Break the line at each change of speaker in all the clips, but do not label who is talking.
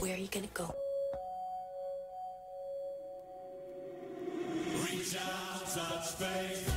Where are you gonna go?
Reach out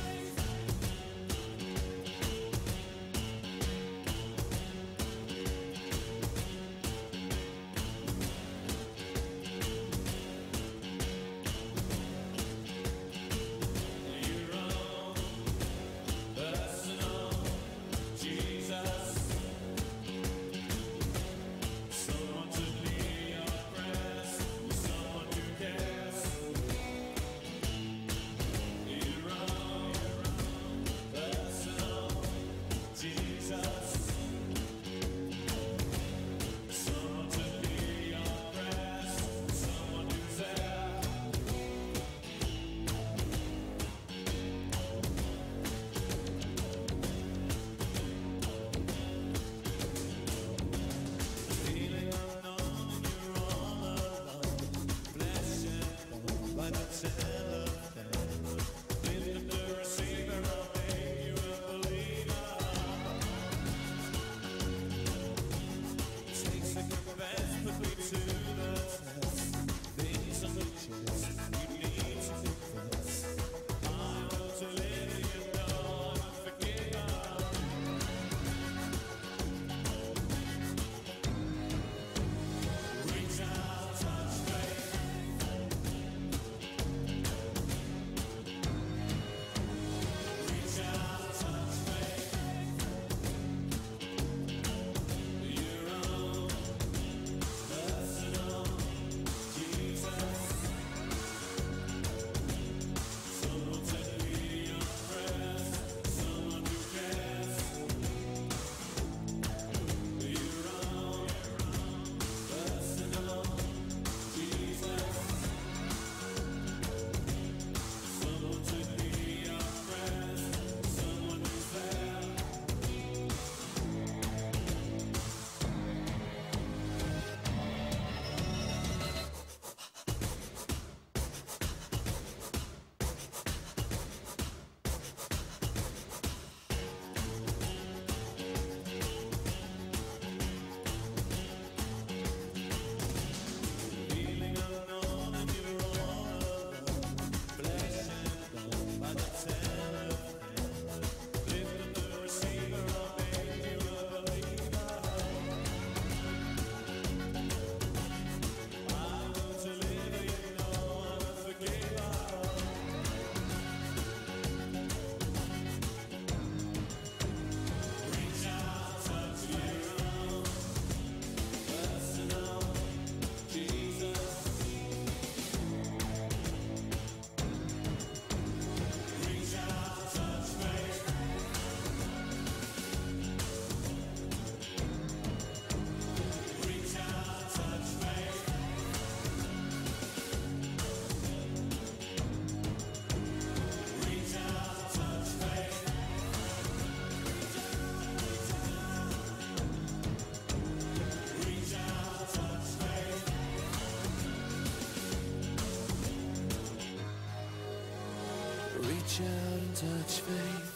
and touch faith.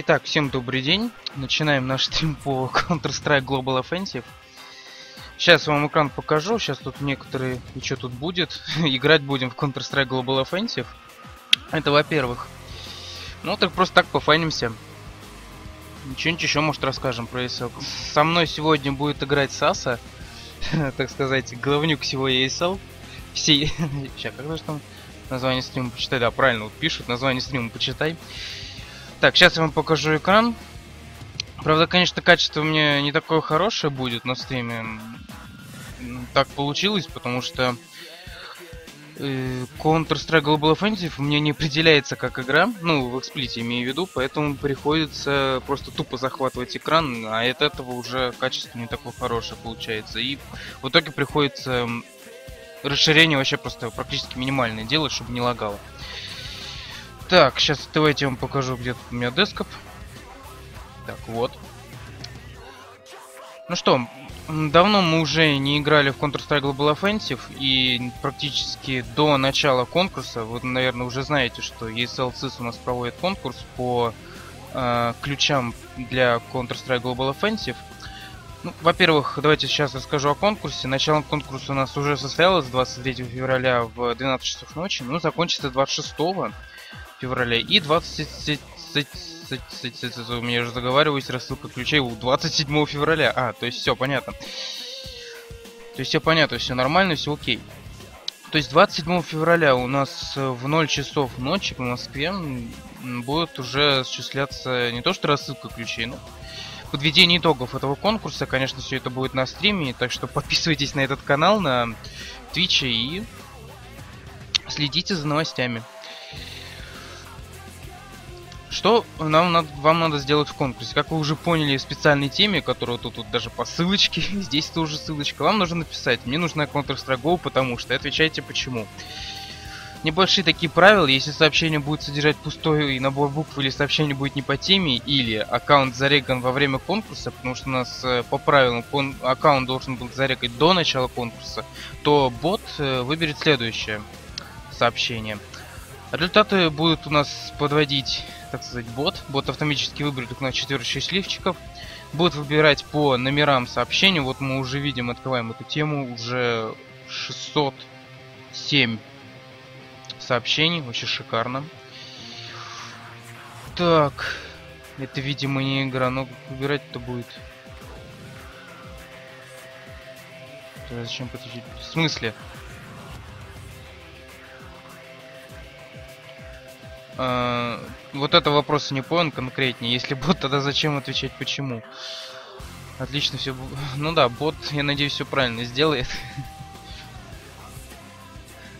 Итак, всем добрый день. Начинаем наш стрим по Counter-Strike Global Offensive. Сейчас вам экран покажу. Сейчас тут некоторые... И что тут будет? Играть будем в Counter-Strike Global Offensive. Это во-первых. Ну, так просто так пофанимся. Что-нибудь еще, может, расскажем про ESL. Со мной сегодня будет играть Саса. так сказать, главнюк всего ESL. Все... Сейчас, как же там название стрима почитай? Да, правильно, вот пишут. Название стрима почитай. Так, сейчас я вам покажу экран. Правда, конечно, качество у меня не такое хорошее будет на стриме. Так получилось, потому что э, Counter-Strike Global Offensive у меня не определяется как игра, ну, в эксплите имею в виду, поэтому приходится просто тупо захватывать экран, а от этого уже качество не такое хорошее получается. И в итоге приходится расширение вообще просто практически минимальное делать, чтобы не лагало. Так, сейчас давайте я вам покажу, где у меня дескоп. Так, вот. Ну что, давно мы уже не играли в Counter-Strike Global Offensive, и практически до начала конкурса, вы, наверное, уже знаете, что ESL CIS у нас проводит конкурс по э, ключам для Counter-Strike Global Offensive. Ну, во-первых, давайте сейчас расскажу о конкурсе. Начало конкурса у нас уже состоялось 23 февраля в 12 часов ночи, ну, закончится 26 февраля и 20 у меня уже заговариваюсь, рассылка ключей у 27 февраля. А, то есть все понятно. То есть все понятно, все нормально, все окей. То есть 27 февраля у нас в 0 часов ночи по Москве будет уже осуществляться не то что рассылка ключей, но подведение итогов этого конкурса. Конечно, все это будет на стриме, так что подписывайтесь на этот канал на Твиче и следите за новостями. Что нам надо, вам надо сделать в конкурсе? Как вы уже поняли в специальной теме, которая тут, тут даже по ссылочке, здесь тоже ссылочка, вам нужно написать, мне нужна Counter-Strike Go, потому что, отвечайте почему. Небольшие такие правила, если сообщение будет содержать пустой набор букв или сообщение будет не по теме, или аккаунт зареган во время конкурса, потому что у нас э, по правилам аккаунт должен был зарегать до начала конкурса, то бот э, выберет следующее сообщение. Результаты будут у нас подводить так сказать, бот. Бот автоматически выберет нас четверо счастливчиков. Будет выбирать по номерам сообщений. Вот мы уже видим, открываем эту тему. Уже 607 сообщений. Вообще шикарно. Так. Это, видимо, не игра. Но выбирать-то будет... Зачем подключить? В смысле? Э, вот это вопрос не понял конкретнее. Если бот, тогда зачем отвечать почему? Отлично все. Ну да, бот, я надеюсь, все правильно сделает.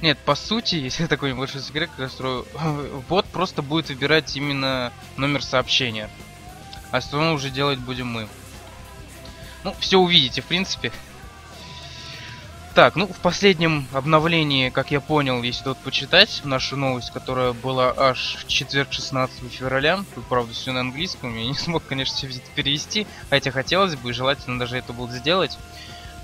Нет, по сути, если такой небольшой секрет расстрою, бот просто будет выбирать именно номер сообщения. А остальное уже делать будем мы. Ну, все увидите, в принципе. Так, ну, в последнем обновлении, как я понял, если тут почитать нашу новость, которая была аж в четверг 16 февраля, тут, правда, все на английском, я не смог, конечно, все это перевести, хотя хотелось бы, и желательно даже это было сделать.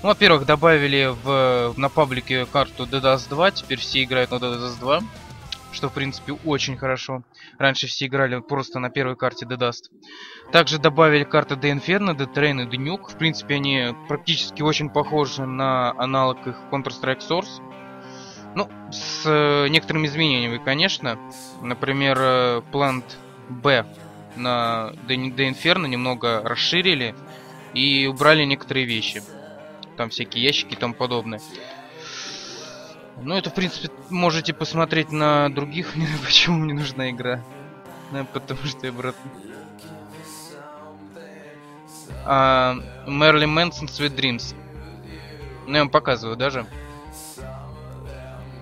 Ну, во-первых, добавили в, на паблике карту DDoS 2, теперь все играют на DDoS 2, что, в принципе, очень хорошо. Раньше все играли просто на первой карте The Dust. Также добавили карты The Inferno, The Train и The Nuke. В принципе, они практически очень похожи на аналог их Counter-Strike Source. Ну, с э, некоторыми изменениями, конечно. Например, э, Plant B на The, Inferno немного расширили и убрали некоторые вещи. Там всякие ящики и тому подобное. Ну, это, в принципе, можете посмотреть на других, почему мне нужна игра. Ну, потому что я, брат... А, Мерли Мэнсон Sweet Dreams. Ну, я вам показываю даже.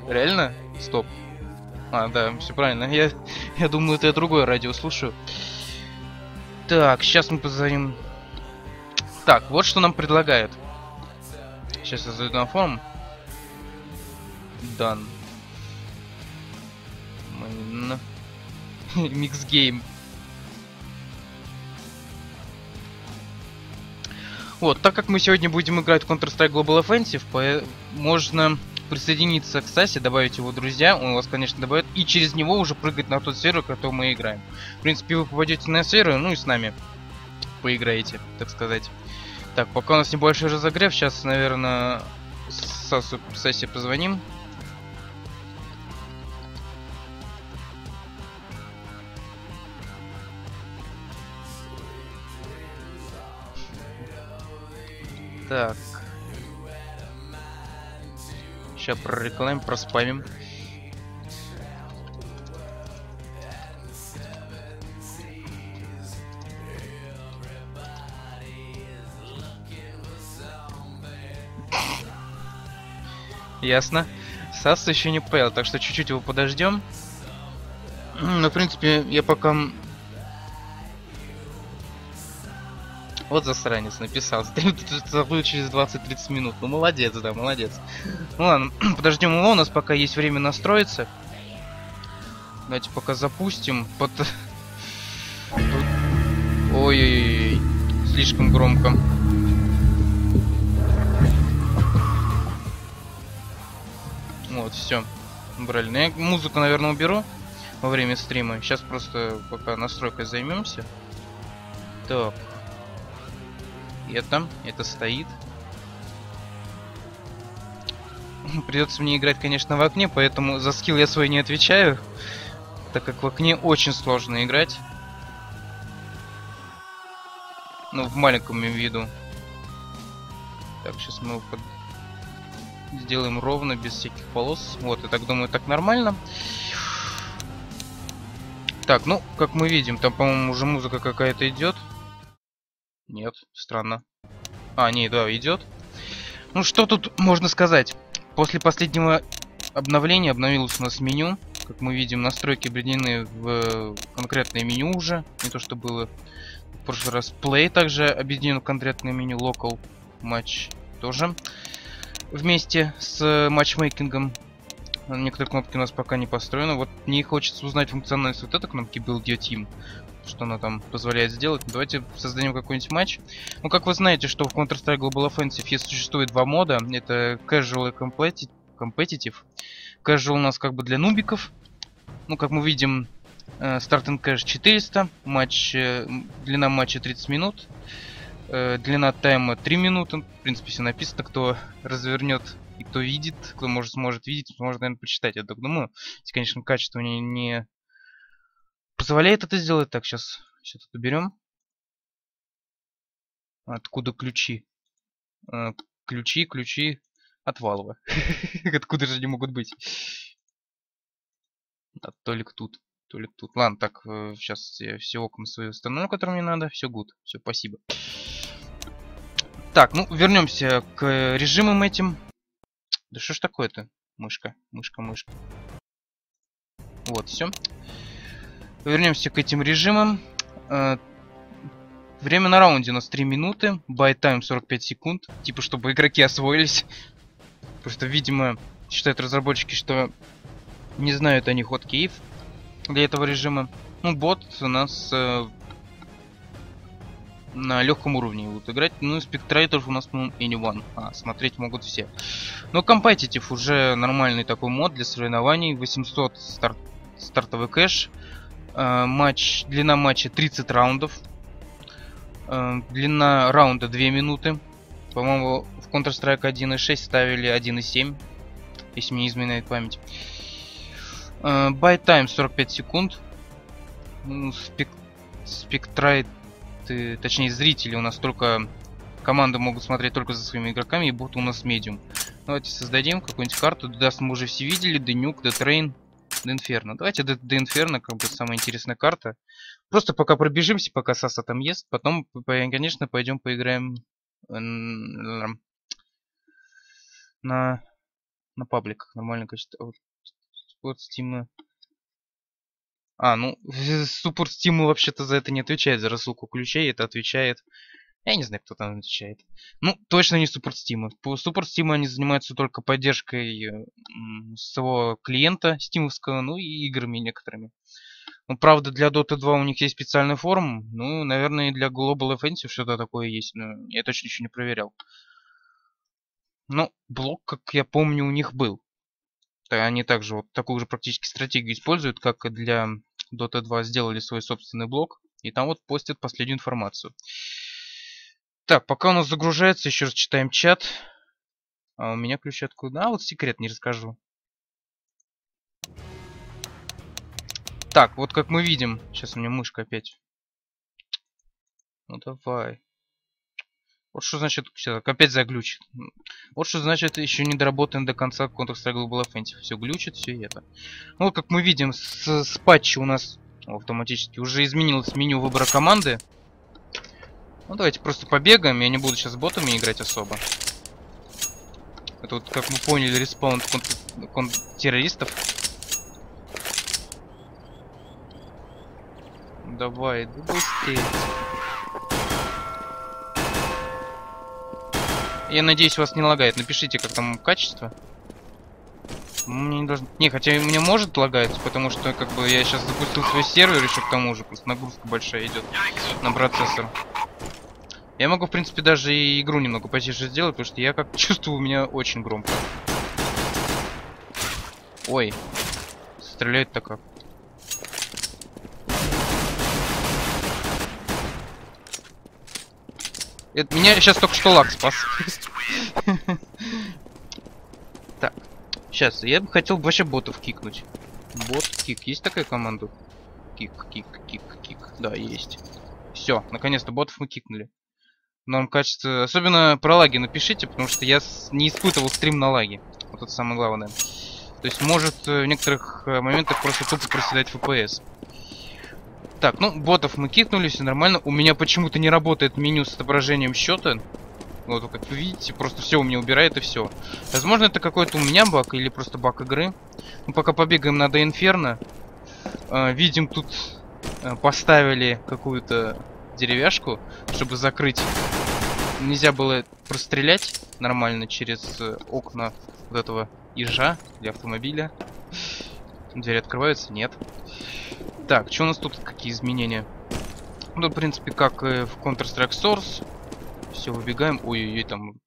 Реально? Стоп. А, да, все правильно. Я, я думаю, это я другое радио слушаю. Так, сейчас мы позвоним. Так, вот что нам предлагают. Сейчас я зайду на форум done. Mix game. Вот, так как мы сегодня будем играть в Counter-Strike Global Offensive, можно присоединиться к Сасе, добавить его друзья, он вас, конечно, добавит, и через него уже прыгать на тот сервер, который мы играем. В принципе, вы попадете на сервер, ну и с нами поиграете, так сказать. Так, пока у нас небольшой разогрев, сейчас, наверное, Сасу, Сасе позвоним. Так. Сейчас прорекламим, проспамим. Ясно. Сас еще не поел, так что чуть-чуть его подождем. Ну, в принципе, я пока Вот засранец написал. Стрим будет через 20-30 минут. Ну молодец, да, молодец. Ну ладно, подождем его, у нас пока есть время настроиться. Давайте пока запустим под... Ой-ой-ой, слишком громко. Вот, все. Брали. Ну, я музыку, наверное, уберу во время стрима. Сейчас просто пока настройкой займемся. Так. Это, это стоит. Придется мне играть, конечно, в окне, поэтому за скилл я свой не отвечаю. Так как в окне очень сложно играть. Ну, в маленьком виду. Так, сейчас мы под... сделаем ровно, без всяких полос. Вот, я так думаю, так нормально. Так, ну, как мы видим, там, по-моему, уже музыка какая-то идет. Нет, странно. А, не, да, идет. Ну, что тут можно сказать? После последнего обновления обновилось у нас меню. Как мы видим, настройки объединены в конкретное меню уже. Не то, что было в прошлый раз. Play также объединен в конкретное меню. Local матч тоже. Вместе с матчмейкингом. Некоторые кнопки у нас пока не построены. Вот мне хочется узнать функциональность вот этой кнопки Build Your Team. Что она там позволяет сделать. Давайте создадим какой-нибудь матч. Ну, как вы знаете, что в Counter-Strike Global Offensive есть существует два мода. Это Casual и Competitive. Casual у нас как бы для нубиков. Ну, как мы видим, Starting Cash 400. Матч, э, длина матча 30 минут. Э, длина тайма 3 минуты. В принципе, все написано. Кто развернет и кто видит, кто может сможет видеть, сможет, наверное, почитать. Я так думаю. Если, конечно, качество не, не позволяет это сделать. Так, сейчас, сейчас это уберем. Откуда ключи? Э, ключи, ключи от Valve. Откуда же они могут быть? Да, Толик тут. Толик тут. Ладно, так, сейчас я все окна свои установлю, которые мне надо. Все гуд. Все, спасибо. Так, ну, вернемся к режимам этим. Да что ж такое-то? Мышка, мышка, мышка. Вот, все. Вернемся к этим режимам. Э, время на раунде у нас 3 минуты. Time 45 секунд. Типа, чтобы игроки освоились. Просто, видимо, считают разработчики, что не знают они ход кейв для этого режима. Ну, бот у нас э, на легком уровне будут играть. Ну, спектрайтеров у нас, по-моему, anyone. А, смотреть могут все. Но Competitive уже нормальный такой мод для соревнований. 800 старт, стартовый кэш. Э, матч, длина матча 30 раундов. Э, длина раунда 2 минуты. По-моему, в Counter-Strike 1.6 ставили 1.7, если мне не изменяет память. Buy time 45 секунд. Ну, спек... Спектрайт, точнее зрители у нас только команды могут смотреть только за своими игроками, и бот у нас medium. Давайте создадим какую-нибудь карту. Dust мы уже все видели. de nuke, de train, Inferno. Давайте de, de Inferno, как бы самая интересная карта. Просто пока пробежимся, пока Саса там ест. Потом, конечно, пойдем поиграем на на пабликах. Нормальное количество. Вот Steam. А, ну, суппорт Steam вообще-то за это не отвечает, за рассылку ключей. Это отвечает... Я не знаю, кто там отвечает. Ну, точно не суппорт Steam. По суппорт Steam они занимаются только поддержкой своего клиента стимовского, ну и играми некоторыми. Ну, правда, для Dota 2 у них есть специальный форум. Ну, наверное, и для Global Offensive что-то такое есть. Но я точно еще не проверял. Ну, блок, как я помню, у них был. Они также вот такую же практически стратегию используют, как и для Dota 2 сделали свой собственный блок. И там вот постят последнюю информацию. Так, пока у нас загружается, еще раз читаем чат. А у меня ключ откуда? А, вот секрет не расскажу. Так, вот как мы видим. Сейчас у меня мышка опять. Ну давай. Вот что значит, сейчас, опять заглючит. Вот что значит еще не доработан до конца Counter-Strike Global Offensive. Все глючит, все это. Ну, вот как мы видим, с, с патча у нас автоматически уже изменилось меню выбора команды. Ну, давайте просто побегаем. Я не буду сейчас с ботами играть особо. Это вот, как мы поняли, респаун кон террористов. Давай, да быстрее. Я надеюсь, вас не лагает. Напишите, как там качество. Мне не должно... Не, хотя меня может лагать, потому что как бы я сейчас запустил свой сервер еще к тому же, просто нагрузка большая идет на процессор. Я могу, в принципе, даже и игру немного потише сделать, потому что я как чувствую, у меня очень громко. Ой, стреляет-то как. Это меня сейчас только что лак спас. Так, сейчас, я бы хотел вообще ботов кикнуть. Бот, кик, есть такая команда? Кик, кик, кик, кик. Да, есть. Все, наконец-то ботов мы кикнули. Норм качество. Особенно про лаги напишите, потому что я не испытывал стрим на лаги. Вот это самое главное. То есть может э, в некоторых э, моментах просто тупо проседать FPS. Так, ну, ботов мы кикнули, все нормально. У меня почему-то не работает меню с отображением счета. Вот, как вы видите, просто все у меня убирает и все. Возможно, это какой-то у меня баг или просто баг игры. Мы пока побегаем на Инферно. Э, видим, тут э, поставили какую-то деревяшку, чтобы закрыть. Нельзя было прострелять нормально через э, окна вот этого ежа для автомобиля. Двери открываются? Нет. Так, что у нас тут? Какие изменения? Ну, в принципе, как и в Counter-Strike Source. Все, выбегаем. Ой-ой-ой, там...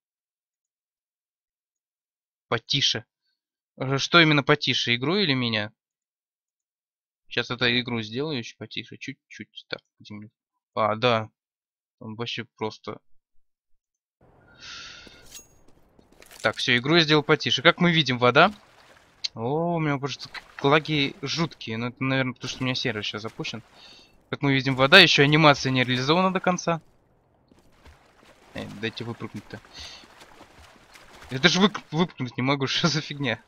Потише. Э, что именно потише? Игру или меня? Сейчас это игру сделаю еще потише. Чуть-чуть. Так, где мне... А, да. Он вообще просто... Так, все, игру я сделал потише. Как мы видим, вода о, у меня просто лаги жуткие. Ну, это, наверное, потому что у меня сервер сейчас запущен. Как мы видим, вода, еще анимация не реализована до конца. Эй, дайте выпрыгнуть-то. Я даже вы, выпрыгнуть не могу, что за фигня.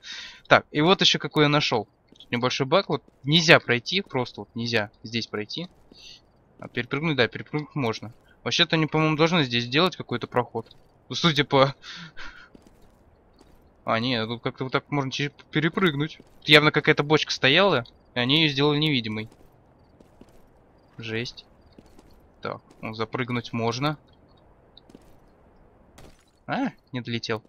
Так, и вот еще какой я нашел. Небольшой баг, вот нельзя пройти, просто вот нельзя здесь пройти. А перепрыгнуть, да, перепрыгнуть можно. Вообще-то они, по-моему, должны здесь сделать какой-то проход. Судя по а, нет, тут как-то вот так можно перепрыгнуть. Тут явно какая-то бочка стояла, и они ее сделали невидимой. Жесть. Так, ну, запрыгнуть можно. А, не долетел.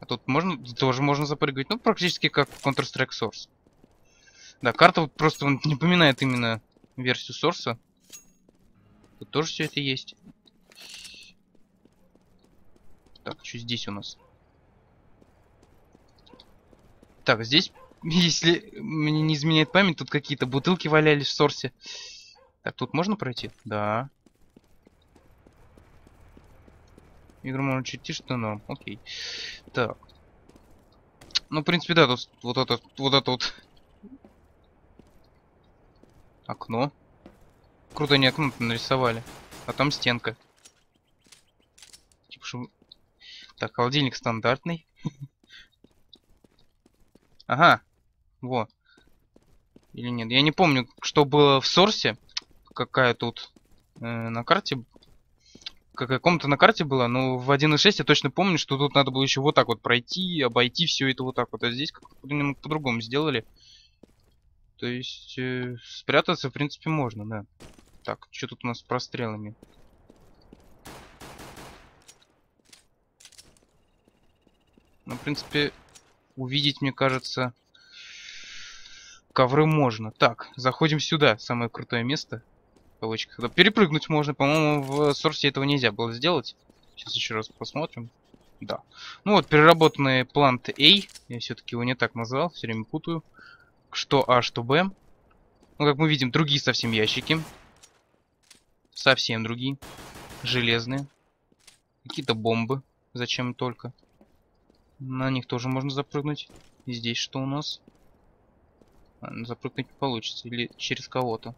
А тут можно, тоже можно запрыгивать. Ну, практически как в Counter-Strike Source. Да, карта просто напоминает именно версию Source. Тут тоже все это есть. Так, что здесь у нас? Так, здесь, если мне не изменяет память, тут какие-то бутылки валялись в сорсе. Так, тут можно пройти? Да. Игру можно чуть тише, но окей. Так. Ну, в принципе, да, тут вот это вот это вот окно. Круто не окно нарисовали. А там стенка. Типа, что... Так, холодильник стандартный. Ага. Во. Или нет. Я не помню, что было в сорсе. Какая тут э, на карте. Как каком-то на карте было, но в 1.6 я точно помню, что тут надо было еще вот так вот пройти, обойти все это вот так вот. А здесь как-то по-другому сделали. То есть э, спрятаться, в принципе, можно, да. Так, что тут у нас с прострелами? Ну, в принципе, увидеть, мне кажется, ковры можно. Так, заходим сюда, самое крутое место. Кавычках. перепрыгнуть можно, по-моему, в сорсе этого нельзя было сделать. Сейчас еще раз посмотрим. Да. Ну вот, переработанный плант A. Я все-таки его не так назвал, все время путаю. Что А, что Б. Ну, как мы видим, другие совсем ящики. Совсем другие. Железные. Какие-то бомбы. Зачем только. На них тоже можно запрыгнуть. И здесь что у нас? А, ну, запрыгнуть не получится. Или через кого-то.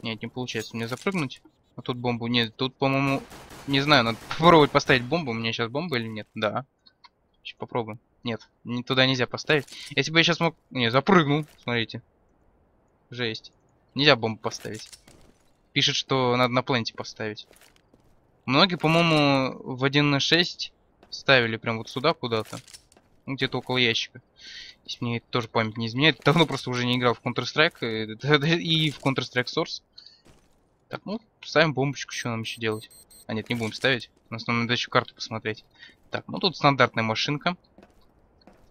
Нет, не получается мне запрыгнуть. А тут бомбу нет. Тут, по-моему, не знаю, надо попробовать поставить бомбу. У меня сейчас бомба или нет? Да. Сейчас попробуем. Нет, не, туда нельзя поставить. Если бы я сейчас мог... Не, запрыгнул. Смотрите. Жесть. Нельзя бомбу поставить. Пишет, что надо на пленте поставить. Многие, по-моему, в 1.6 ставили прям вот сюда куда-то. Ну, где-то около ящика. Если мне тоже память не изменяет. Давно просто уже не играл в Counter-Strike э, и в Counter-Strike Source. Так, ну, ставим бомбочку, что нам еще делать. А нет, не будем ставить. У нас надо еще карту посмотреть. Так, ну тут стандартная машинка.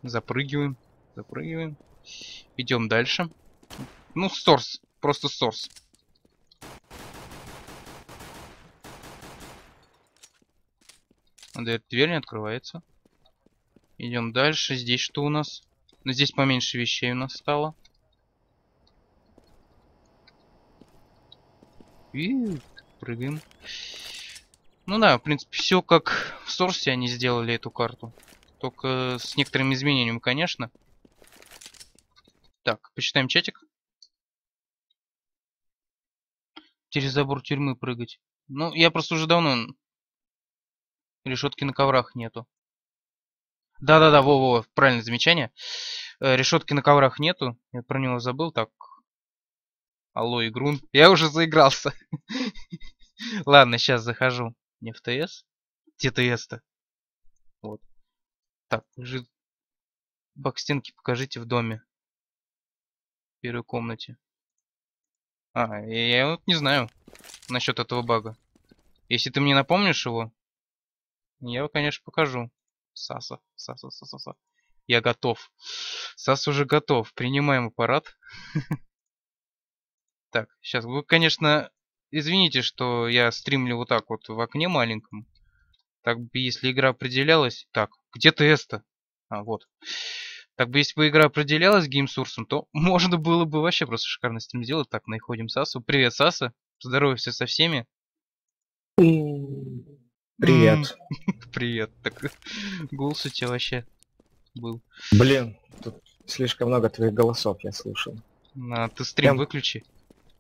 Запрыгиваем. Запрыгиваем. Идем дальше. Ну, сорс. Просто сорс. Дверь, дверь не открывается. Идем дальше. Здесь что у нас? Ну, здесь поменьше вещей у нас стало. И прыгаем. Ну да, в принципе, все как в Сорсе они сделали эту карту. Только с некоторыми изменениями, конечно. Так, почитаем чатик. Через забор тюрьмы прыгать. Ну, я просто уже давно... Решетки на коврах нету. Да-да-да, во-во, правильное замечание. Э, решетки на коврах нету. Я про него забыл. Так. Алло, игрун. Я уже заигрался. Ладно, сейчас захожу. Не в ТС? Где ТС-то? Вот. Так, лежит... Бакстенки покажите в доме. В первой комнате. А, я вот не знаю насчет этого бага. Если ты мне напомнишь его, я его, конечно, покажу. Саса, Саса, Саса, Саса. Я готов. Сас уже готов. Принимаем аппарат. Так, сейчас. Вы, конечно, извините, что я стримлю вот так вот в окне маленьком. Так бы, если игра определялась... Так, где тест-то? А, вот. Так бы, если бы игра определялась геймсурсом, то можно было бы вообще просто шикарно стрим сделать. Так, находим Сасу. Привет, Саса. Здоровайся со всеми.
Привет.
Привет. Так, голос у тебя вообще был.
Блин, тут слишком много твоих голосов я слушал.
На, ты стрим
Прям-
выключи.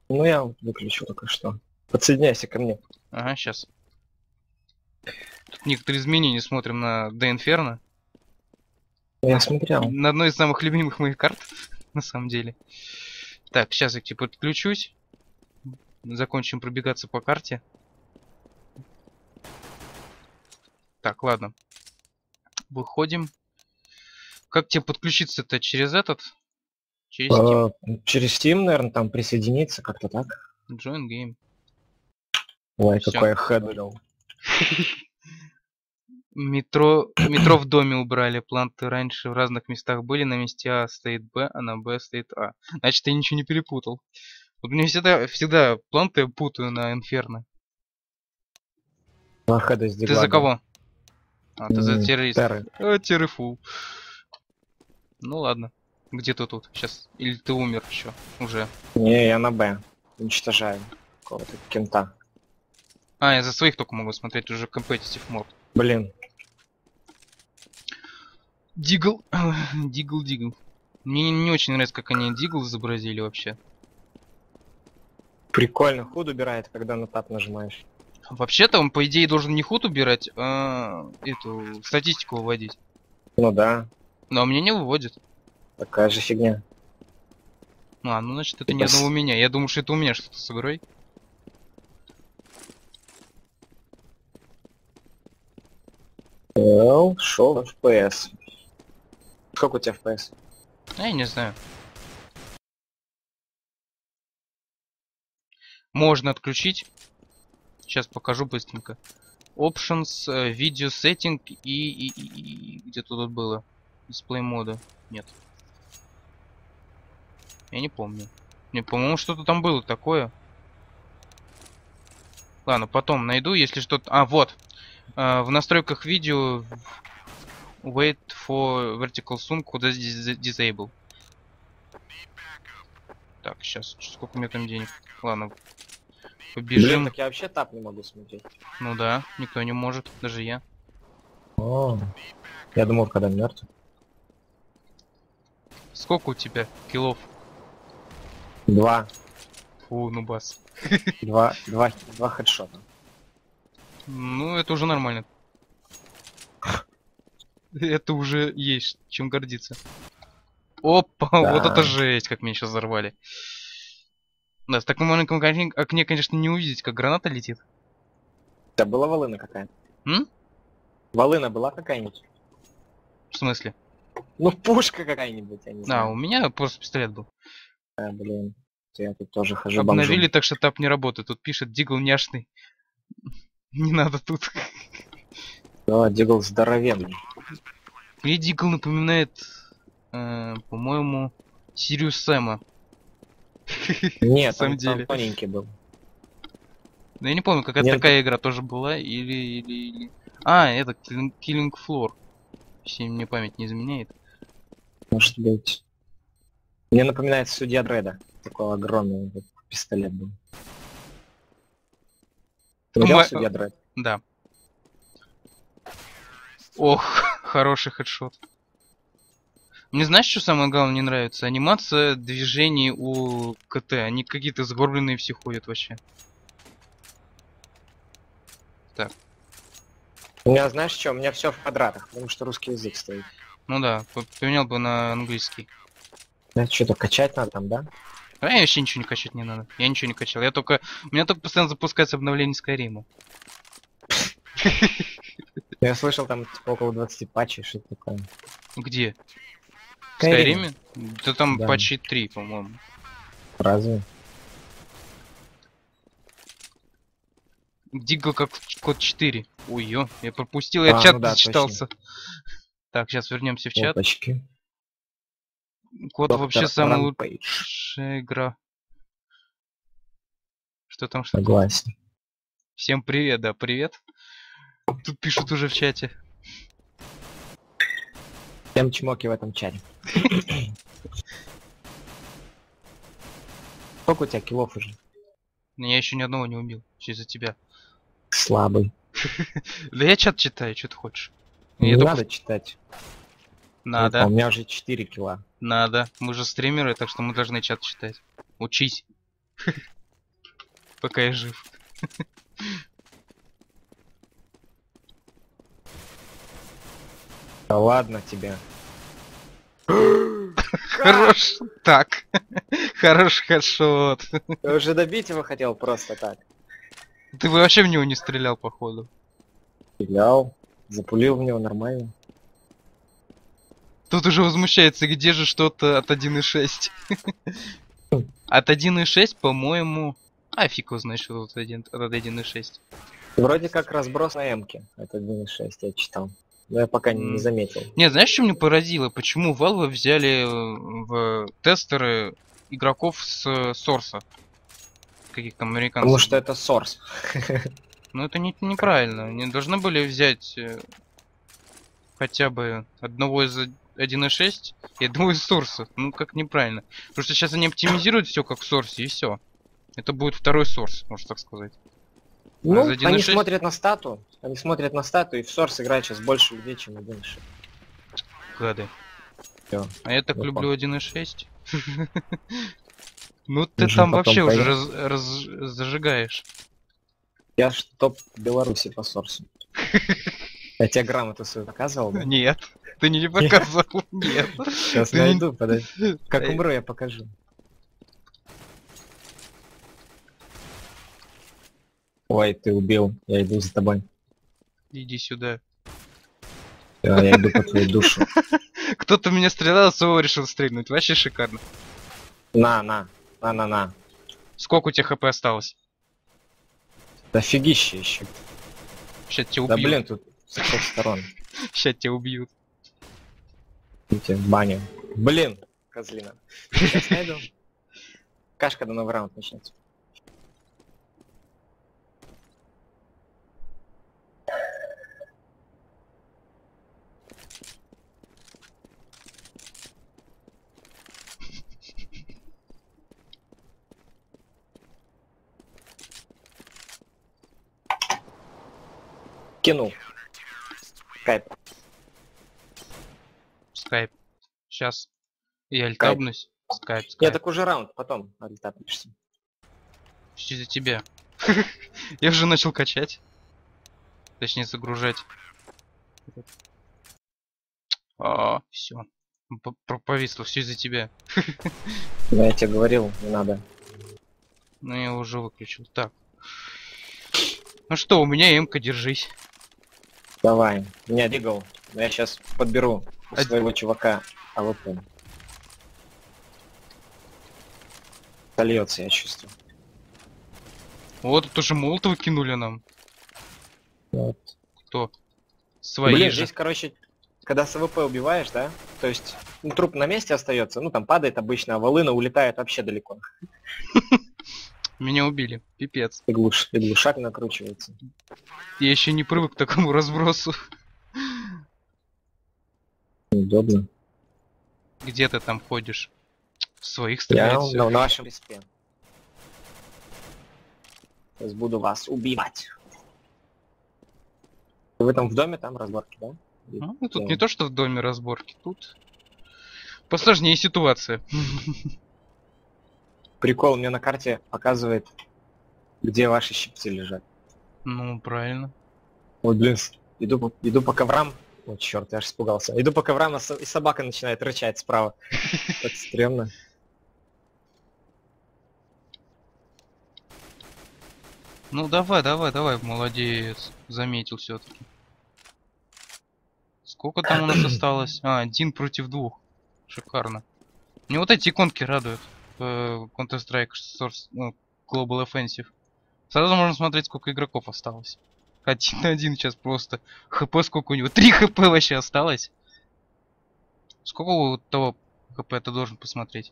Ну я выключил только что. Подсоединяйся ко мне.
Ага, сейчас. Тут некоторые изменения смотрим на The Inferno.
Я смотрел.
На одной из самых любимых моих карт, на самом деле. Так, сейчас я типа подключусь. Закончим пробегаться по карте. Так, ладно. Выходим. Как тебе подключиться-то? Через этот? Через Steam?
Э, через Steam, наверное, там присоединиться как-то так.
Join game.
Ой,
Всё.
какой я хэдвел.
Метро, метро в доме убрали. Планты раньше в разных местах были. На месте А стоит Б, а на Б стоит А. Значит, я ничего не перепутал. Вот мне всегда, всегда планты я путаю на Инферно. Ты за кого? А, ты за террорист.
Терры.
А, террифул. Ну ладно. Где ты тут сейчас? Или ты умер еще? Уже.
Не, я на Б. Уничтожаю. Какого-то кента.
А, я за своих только могу смотреть, уже competitive мод.
Блин,
Дигл. Дигл, дигл. Мне не очень нравится, как они дигл изобразили вообще.
прикольно. Худ убирает, когда на тап нажимаешь.
Вообще-то он, по идее, должен не худ убирать, а эту статистику выводить.
Ну да,
Но мне не выводит.
такая же фигня.
Ну, а, ну значит это не
Это с-
одного у меня. Я думаю, что это у меня что-то с игрой.
Well, шел FPS. Сколько у тебя FPS?
А, я не знаю. Можно отключить. Сейчас покажу быстренько. Options, э, Video Setting и, и, и- и- где-то тут было. Дисплей мода. Нет. Я не помню. Не, по-моему, что-то там было такое. Ладно, потом найду, если что-то... А, вот. А, в настройках видео wait for vertical zoom куда здесь dis- disable. Так, сейчас, сколько у меня там денег? Ладно.
Блин,
Побежим.
так я вообще тап не могу смотреть.
Ну да, никто не может, даже я.
О, я думал, когда мертв.
Сколько у тебя килов?
Два.
Фу, ну бас.
Два, два, два хедшота.
Ну, это уже нормально. Это уже есть чем гордиться. Опа, вот
Да.
это жесть, как меня сейчас взорвали. Да, в таком маленьком окне, конечно, не увидеть, как граната летит.
Тебя была волына какая?
М?
Волына была какая-нибудь?
В смысле?
Ну, пушка какая-нибудь, я не
А,
знаю.
у меня просто пистолет был.
А, блин. Я тут тоже хожу
Обновили,
бомжом.
так что тап не работает. Тут пишет Дигл няшный. Не надо тут.
Да, Дигл здоровенный.
Мне Дигл напоминает, э, по-моему, Сириус Сэма.
Нет,
На самом деле.
тоненький был.
Но я не помню, какая-то
Нет.
такая игра тоже была, или, или, или... А, это Killing, Floor. Если мне память не изменяет.
Может быть. Мне напоминает судья Дреда. Такой огромный вот пистолет был. Ты
Ну,
судья Дред?
Да. Ох, хороший хедшот. Мне знаешь, что самое главное не нравится? Анимация движений у КТ. Они какие-то сгорбленные все ходят вообще.
У меня, знаешь что, у меня все в квадратах, потому что русский язык стоит.
Ну да, поменял бы на английский.
Это что-то качать надо там, да?
А я вообще ничего не качать не надо. Я ничего не качал. Я только... У меня только постоянно запускается обновление Скайрима.
Я слышал там типа, около 20 патчей, что-то такое.
Где? В
Скайриме.
Да там
Да.
патчи 3, по-моему.
Разве?
Дигл как код 4. Ой, ё, я пропустил, я
А,
чат
ну да,
зачитался. Так, сейчас вернемся в чат.
Опачки.
Код
Доктор
вообще самая лучшая игра. Что там, что
Согласен.
Всем привет, да, привет. Тут пишут уже в чате.
Всем чмоки в этом чате. Сколько у тебя киллов уже?
Но я еще ни одного не убил. Из-за тебя.
Слабый.
Да я чат читаю, что ты хочешь.
Не надо читать.
Надо,
У меня уже 4 килла.
надо. Мы же стримеры, так что мы должны чат читать. Учись. Пока я жив.
Да ладно тебе.
Хорош. Так. Хорош хедшот.
Я уже добить его хотел просто так.
Ты вообще в него не стрелял, походу.
Стрелял, запулил в него нормально.
Тут уже возмущается, где же что-то от 1.6. От 1.6, по-моему... А, фиг его знает, что тут от 1.6.
Вроде как разброс на эмке. Это 1.6 я читал. Но я пока не, заметил.
Не, знаешь, что мне поразило? Почему Valve взяли э, в тестеры игроков с Сорса? Каких там американцев?
Потому что это Source.
Ну это не, неправильно. Они должны были взять э, хотя бы одного из 1.6 и одного из Source. Ну как неправильно. Потому что сейчас они оптимизируют все как в Source и все. Это будет второй Source, можно так сказать.
Ну,
за
они
1.6?
смотрят на стату. Они смотрят на стату, и в Source играет сейчас больше людей, чем 1.6.
Гады.
Всё.
А я так
Ну,
люблю 1.6. Ну ты там вообще уже зажигаешь.
Я ж топ Беларуси по Source. Я тебе грамоту свою показывал, да?
Нет, ты не показывал. Нет.
Сейчас найду, подожди. Как умру, я покажу. Ой, ты убил. Я иду за тобой.
Иди сюда.
Всё, я иду по твою душу.
Кто-то меня стрелял, своего решил стрельнуть. Вообще шикарно.
На, на. На, на, на.
Сколько у тебя хп осталось?
Дофигища еще.
Сейчас тебя
Да
убьют.
блин, тут со всех сторон.
Сейчас тебя убьют.
Баня. Блин, козлина. Сейчас найду. Кашка, когда новый раунд начнется. Кинул. Скайп.
Скайп. Сейчас. Я альтабнусь. Скайп, скайп.
так уже раунд, потом альтапнешься.
Что за тебя? Я уже начал качать. Точнее, загружать. А, все. Повисло, все из-за тебя.
Да, я тебе говорил, не надо.
Ну, я уже выключил. Так. Ну что, у меня эмка, держись.
Давай. Меня двигал. Но я сейчас подберу у своего чувака AWP. Сольется, я чувствую.
Вот, тут уже молотовы кинули нам.
Вот.
Кто? Свои
Блин,
же.
здесь, короче, когда с AWP убиваешь, да, то есть ну, труп на месте остается, ну там падает обычно, а волына улетает вообще далеко.
Меня убили. Пипец.
И, глуш, и глушак накручивается.
Я еще не привык к такому разбросу.
Удобно.
Где ты там ходишь? В своих
Я
стреляет всё.
на, на вашем респе. Сейчас буду вас убивать. Вы там в доме, там разборки, да?
Ну, тут
Да.
не то, что в доме разборки, тут посложнее ситуация.
Прикол, мне на карте показывает, где ваши щипцы лежат.
Ну, правильно.
Ой, блин, иду, иду по коврам. О, черт, я аж испугался. Иду по коврам, а и собака начинает рычать справа. Так стрёмно.
Ну давай, давай, давай, молодец. Заметил все-таки. Сколько там у нас осталось? А, один против двух. Шикарно. Мне вот эти иконки радуют. В Counter-Strike Source, ну, Global Offensive. Сразу можно смотреть, сколько игроков осталось. Один на один сейчас просто. ХП сколько у него? Три ХП вообще осталось. Сколько у того ХП ты должен посмотреть?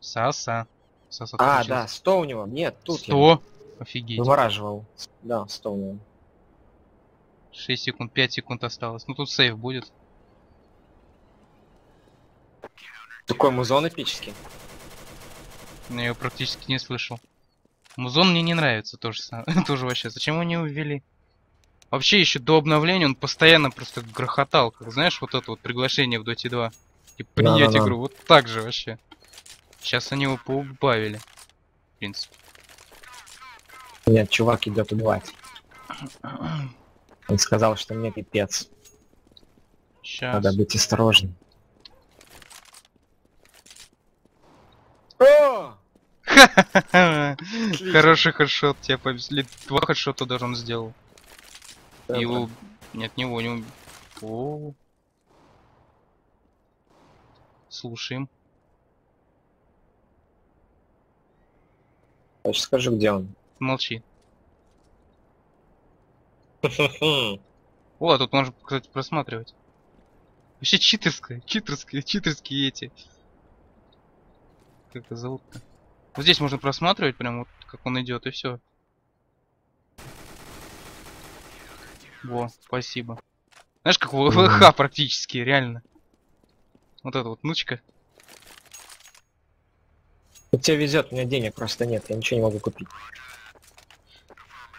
Саса. Саса
А, да, 100 у него. Нет, тут я
100. Офигеть.
вывораживал. Да, 100 у него.
6 секунд, 5 секунд осталось. Ну тут сейв будет.
Такой музон эпический.
Я его практически не слышал. Музон мне не нравится тоже, тоже вообще. Зачем его не увели? Вообще еще до обновления он постоянно просто грохотал, как знаешь, вот это вот приглашение в Dota 2. И принять
Да-да-да.
игру, вот так же вообще. Сейчас они его поубавили. В принципе.
Нет, чувак идет убивать. Он сказал, что мне пипец.
Сейчас.
Надо быть осторожным.
Хороший хедшот, тебя повезли. Два хедшота даже он сделал. Его... Нет, не его, не О. Слушаем.
Я сейчас скажу, где он.
Молчи. О, тут можно, кстати, просматривать. Вообще читерская, читерские, читерские эти. Как это зовут-то? Вот здесь можно просматривать прям вот, как он идет, и все. Во, спасибо. Знаешь, как в ВХ практически, реально. Вот эта вот нучка.
Ну, Тебе везет, у меня денег просто нет, я ничего не могу купить.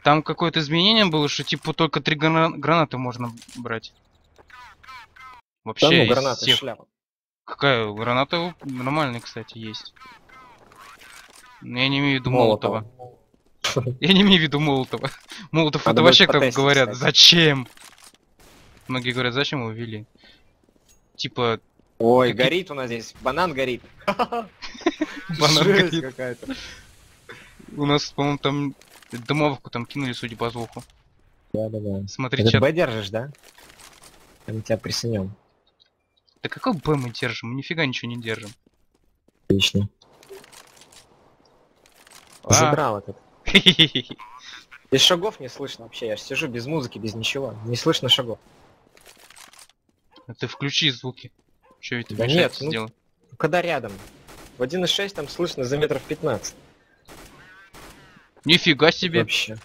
Там какое-то изменение было, что типа только три грана- гранаты можно брать. Вообще,
Да ну, гранаты,
всех.
шляпа.
Какая граната нормальная, кстати, есть. Но Я не имею в виду Молотова. Я не имею в виду Молотова. Молотов
Надо
это вообще, как говорят,
кстати.
зачем? Многие говорят, зачем его ввели? Типа,
Ой,
Какие-
горит у нас здесь, банан горит.
банан горит.
какая-то.
у нас, по-моему, там дымовку там кинули, судя по звуку.
Да-да-да.
Смотри,
Ты
чат.
Б держишь, да? Мы тебя присунем.
Да какой Б мы держим? Мы нифига ничего не держим.
Отлично.
А.
Задрал этот. Здесь шагов не слышно вообще, я ж сижу без музыки, без ничего. Не слышно шагов.
Ты включи звуки. Че это
Да нет, ну-
сделать?
Ну, Когда рядом? В 1.6 там слышно за метров 15.
Нифига себе.
Вообще.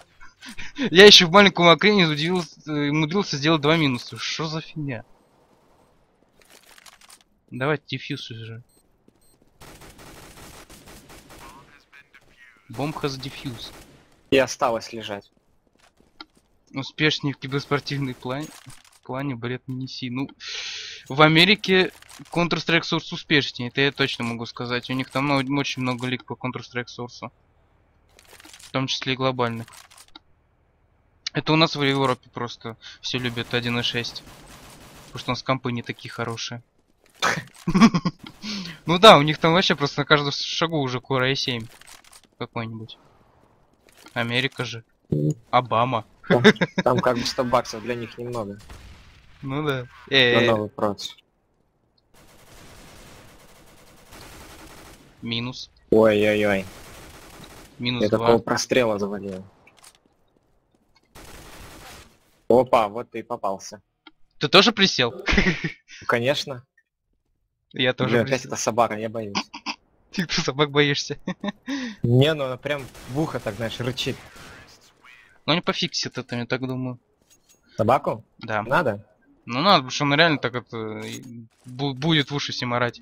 Я еще в маленьком окне удивился, э, умудрился сделать два минуса. Что за фигня? Давай дефьюз уже. Бомб has diffuse.
И осталось лежать.
Успешнее в киберспортивной плане. плане бред не неси. Ну, в Америке Counter-Strike Source успешнее, это я точно могу сказать. У них там ну, очень много лиг по Counter-Strike Source. В том числе и глобальных. Это у нас в Европе просто все любят 1.6. Потому что у нас компы не такие хорошие. Ну да, у них там вообще просто на каждом шагу уже Core i7 какой-нибудь. Америка же. Обама.
Там как бы 100 баксов для них немного.
Ну да.
На
Э,
новый проц.
минус.
Ой-ой-ой.
Минус
Я
2.
такого прострела завалил. Опа, вот ты и попался.
Ты тоже присел?
Конечно.
Я тоже присел.
это собака, я боюсь.
Ты кто собак боишься?
Не, ну она прям в ухо так, знаешь, рычит.
Ну не пофиксит это, я так думаю.
Собаку?
Да.
Надо?
Ну надо, потому что он реально так это будет в уши всем орать.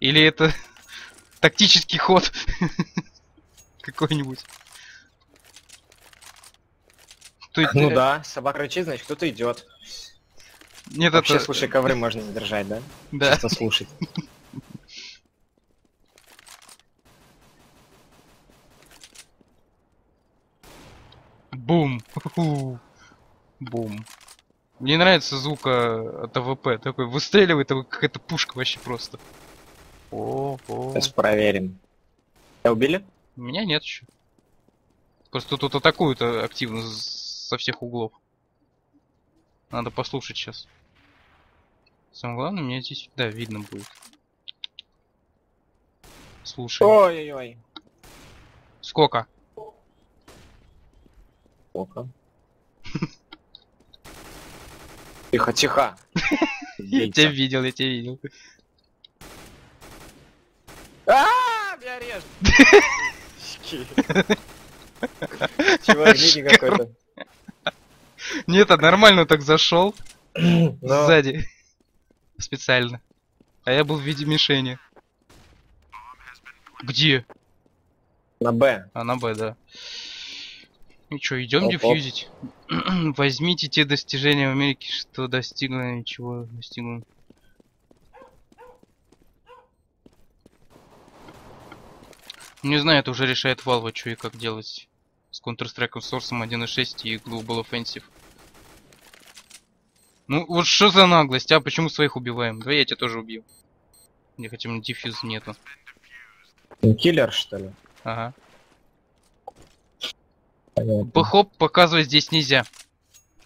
Или это тактический ход какой-нибудь.
Ну да, собака рычит, значит кто-то идет.
Нет,
Вообще,
это...
слушай, ковры можно не держать, да?
Да.
Чисто слушать.
Бум. Бум. Мне нравится звук э, от AWP. Такой выстреливает, такой какая-то пушка вообще просто. О, о.
Сейчас проверим. Тебя убили?
Меня нет еще. Просто тут атакуют э, активно со всех углов. Надо послушать сейчас. Самое главное, меня здесь, да, видно будет. Слушай.
Ой-ой-ой.
Сколько?
Плохо. Тихо, тихо.
Я тебя видел, я тебя видел.
А, меня режет. Чувак, дикий какой-то.
Нет, а нормально так зашел
Но
сзади. Специально. А я был в виде мишени. Где?
на Б.
А на Б, да. Ну чё, идем
Оп-оп.
дефьюзить. Возьмите те достижения в Америке, что достигло, ничего достигло. Не знаю, это уже решает Valve, что и как делать с Counter-Strike Source 1.6 и Global Offensive. Ну, вот что за наглость, а? Почему своих убиваем? Давай я тебя тоже убью. Мне хотя бы дефьюз нету.
Он Киллер, что ли?
Ага. Бэхоп показывать здесь нельзя.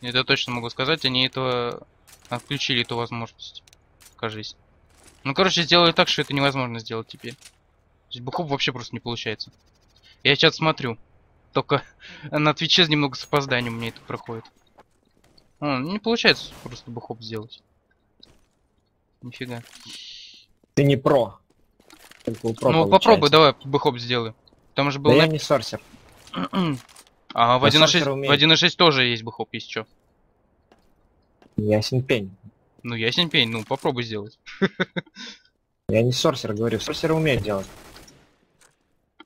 Это точно могу сказать, они этого отключили эту возможность. Кажись. Ну, короче, сделали так, что это невозможно сделать теперь. То есть вообще просто не получается. Я сейчас смотрю. Только на Твиче немного с опозданием меня это проходит. О, не получается просто бэхоп сделать. Нифига.
Ты не про.
Ну,
получается.
попробуй, давай бэхоп сделай. Там же был...
Да
на-
я не сорсер.
А, в
Я
1.6
сорсер
в
умею.
1.6 тоже есть бэхоп, есть что.
Ясен пень.
Ну, ясен пень, ну попробуй сделать.
Я не сорсер, говорю. Сорсер умеет делать.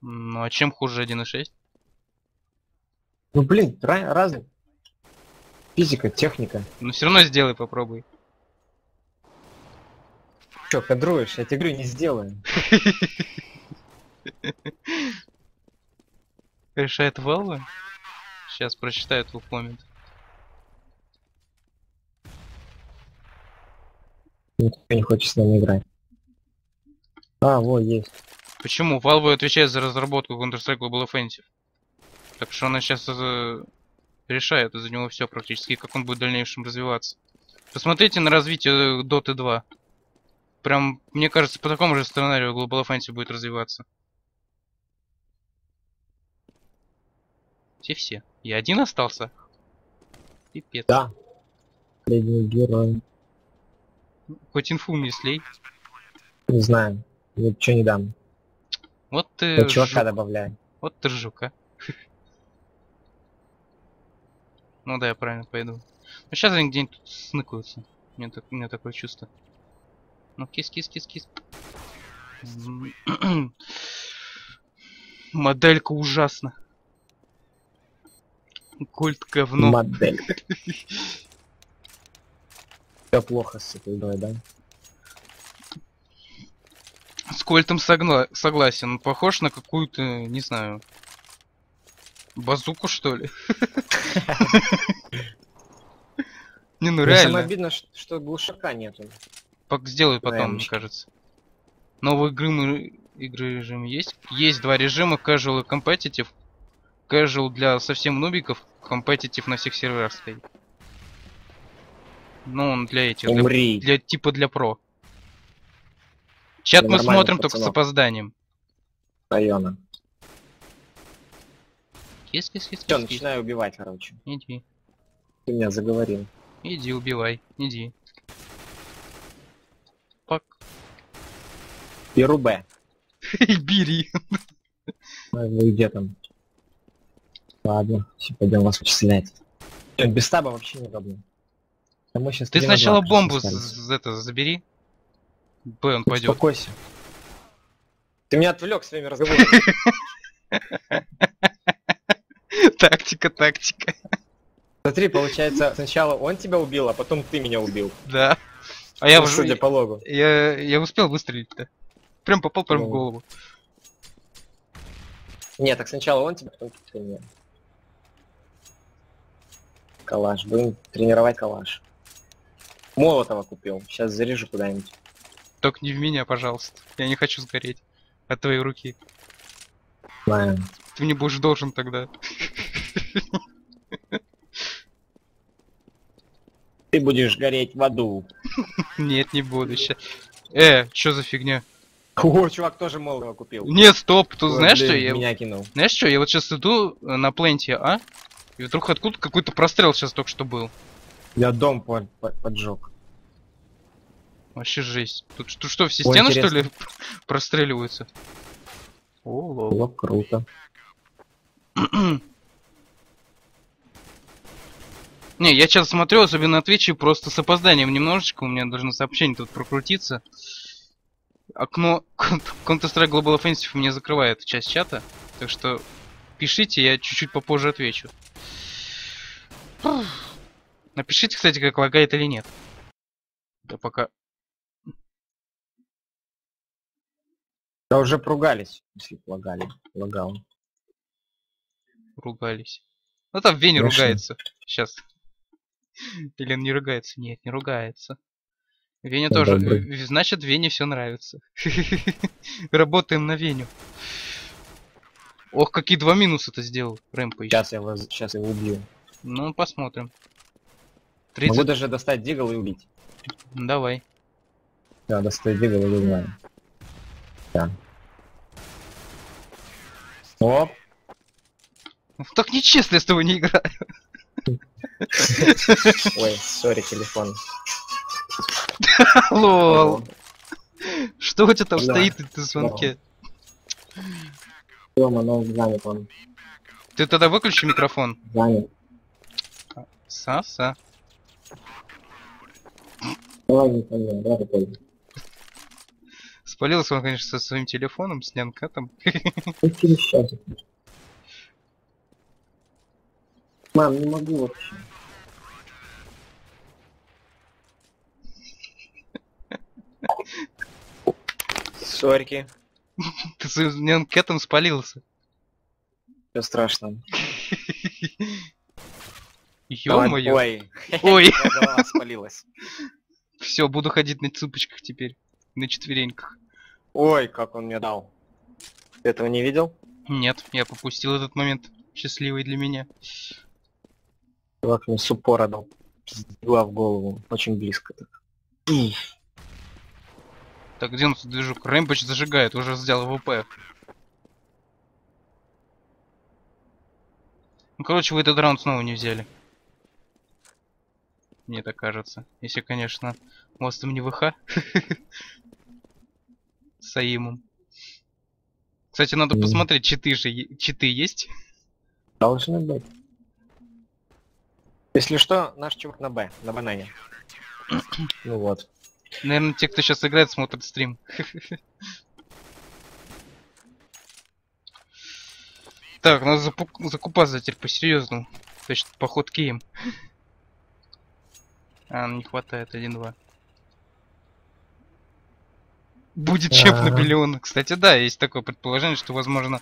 Ну а чем хуже 1.6?
Ну блин, ра- разный. Физика, техника.
Ну все равно сделай, попробуй.
Чё, кадруешь? Я тебе говорю, не сделаю.
Решает Valve? Сейчас прочитаю твой коммент.
Никто не хочет с нами играть. А, вот есть.
Почему? Valve отвечает за разработку Counter-Strike Global Offensive. Так что она сейчас решает за него все практически, как он будет в дальнейшем развиваться. Посмотрите на развитие Dota 2. Прям, мне кажется, по такому же сценарию Global Offensive будет развиваться. Все все. Я один остался? Пипец.
Да. Последний герой.
Хоть инфу мне слей.
Не знаю. Ничего не дам.
Вот ты...
Я чувака
жук.
добавляю.
Вот ты жук, а. Ну да, я правильно пойду. Ну сейчас они где-нибудь тут сныкаются. У меня, так, у меня такое чувство. Ну кис, кис, кис, кис. Моделька ужасна. Кольт говно.
Модель. Все плохо с этой игрой, да?
С Кольтом согла- согласен. Он похож на какую-то, не знаю, базуку, что ли? Не, ну
Мне самое
реально.
обидно, что глушака нету.
Пок сделаю потом, мне
Наемчик.
кажется. Новые игры, игры режим есть. Есть два режима, casual и competitive. Casual для совсем нубиков, competitive на всех серверах стоит. Ну, он для этих, для, для- типа для про. Чат мы смотрим только с
пацанов.
опозданием.
Района.
Кис, кис, кис,
Все,
кис,
начинаю убивать, короче.
Иди.
Ты меня заговорил.
Иди, убивай, иди. Пак.
Беру Б.
Бери.
Ой, Ну где там? Ладно, все, пойдем вас вычислять. Э, Без таба вообще не удобно. А мы щас
Ты сначала бомбу з- это забери. Б он пойдет.
Успокойся. Ты меня отвлек своими разговорами.
Тактика, тактика.
Смотри, получается, сначала он тебя убил, а потом ты меня убил.
Да. А я
Ну,
уже...
судя по логу.
Я, я успел выстрелить-то. Прям попал прям в
Ну.
голову.
Нет, так сначала он тебя, потом ты меня. Калаш. Будем тренировать калаш. Молотова купил. Сейчас заряжу куда-нибудь.
Только не в меня, пожалуйста. Я не хочу сгореть от твоей руки.
Знаю.
Ты мне будешь должен тогда.
Ты будешь гореть в аду.
Нет, не буду ща. Э, что за фигня?
О, чувак тоже Молотова купил.
Нет, стоп, тут
Ой,
знаешь что? Я...
Меня кинул.
Знаешь что, я вот сейчас иду э, на пленте, а? И вдруг откуда какой-то прострел сейчас только что был.
Я дом по- по- поджег.
Вообще жесть. Тут, тут что, все
Ой,
стены что
интересно.
ли простреливаются? О, лол.
Было круто.
Не, я сейчас смотрю, особенно на Твиче, просто с опозданием немножечко, у меня должно сообщение тут прокрутиться. Окно Counter-Strike Global Offensive у меня закрывает часть чата, так что пишите, я чуть-чуть попозже отвечу. Напишите, кстати, как лагает или нет. Да пока...
Да уже поругались, если лагали. Лагал.
ругались. Ну там
Конечно.
ругается. Сейчас. Или он не ругается? Нет, не ругается. Веня тоже.
добрый.
В- Значит, Вене все нравится. Работаем на Веню. Ох, какие два минуса-то сделал Рэмпа еще.
Сейчас я его, сейчас его убью.
Ну, посмотрим.
Могу
30...
даже достать дигл и убить.
Давай.
Да, достать дигл и убиваем. Да. Оп.
Так нечестно я с тобой не играю.
Ой, сори, телефон.
Лол. Что у тебя там стоит на звонке?
Дома, но занят он.
Ты тогда выключи микрофон.
Занят.
Са-са.
Давай не пойдем, давай попозже.
Спалился он, конечно, со своим телефоном, с нянкатом.
Мам, не могу вообще. Сорьки.
Ты своим нянкатом спалился.
Все страшно.
Ё-моё.
Ой,
Ой,
голова спалилась.
все, буду ходить на цыпочках теперь. На четвереньках.
Ой, как он мне дал. Ты этого не видел?
Нет, я пропустил этот момент. Счастливый для меня.
Чувак мне с упора дал. Пиздила в голову. Очень близко так.
Так, где нас тут движок? Рэмпоч зажигает, уже взял ВП. Ну, короче, вы этот раунд снова не взяли. Мне так кажется. Если, конечно, там не ВХ. С Аимом. Кстати, надо посмотреть, читы же читы есть.
Должны быть. Если что, наш чувак на Б, на банане. Ну вот.
Наверное, те, кто сейчас играет, смотрят стрим. Так, надо запу- закупаться теперь по-серьезному. Точно, поход Кием. А, не хватает 1-2. Будет чемп на миллион. Кстати, да, есть такое предположение, что, возможно,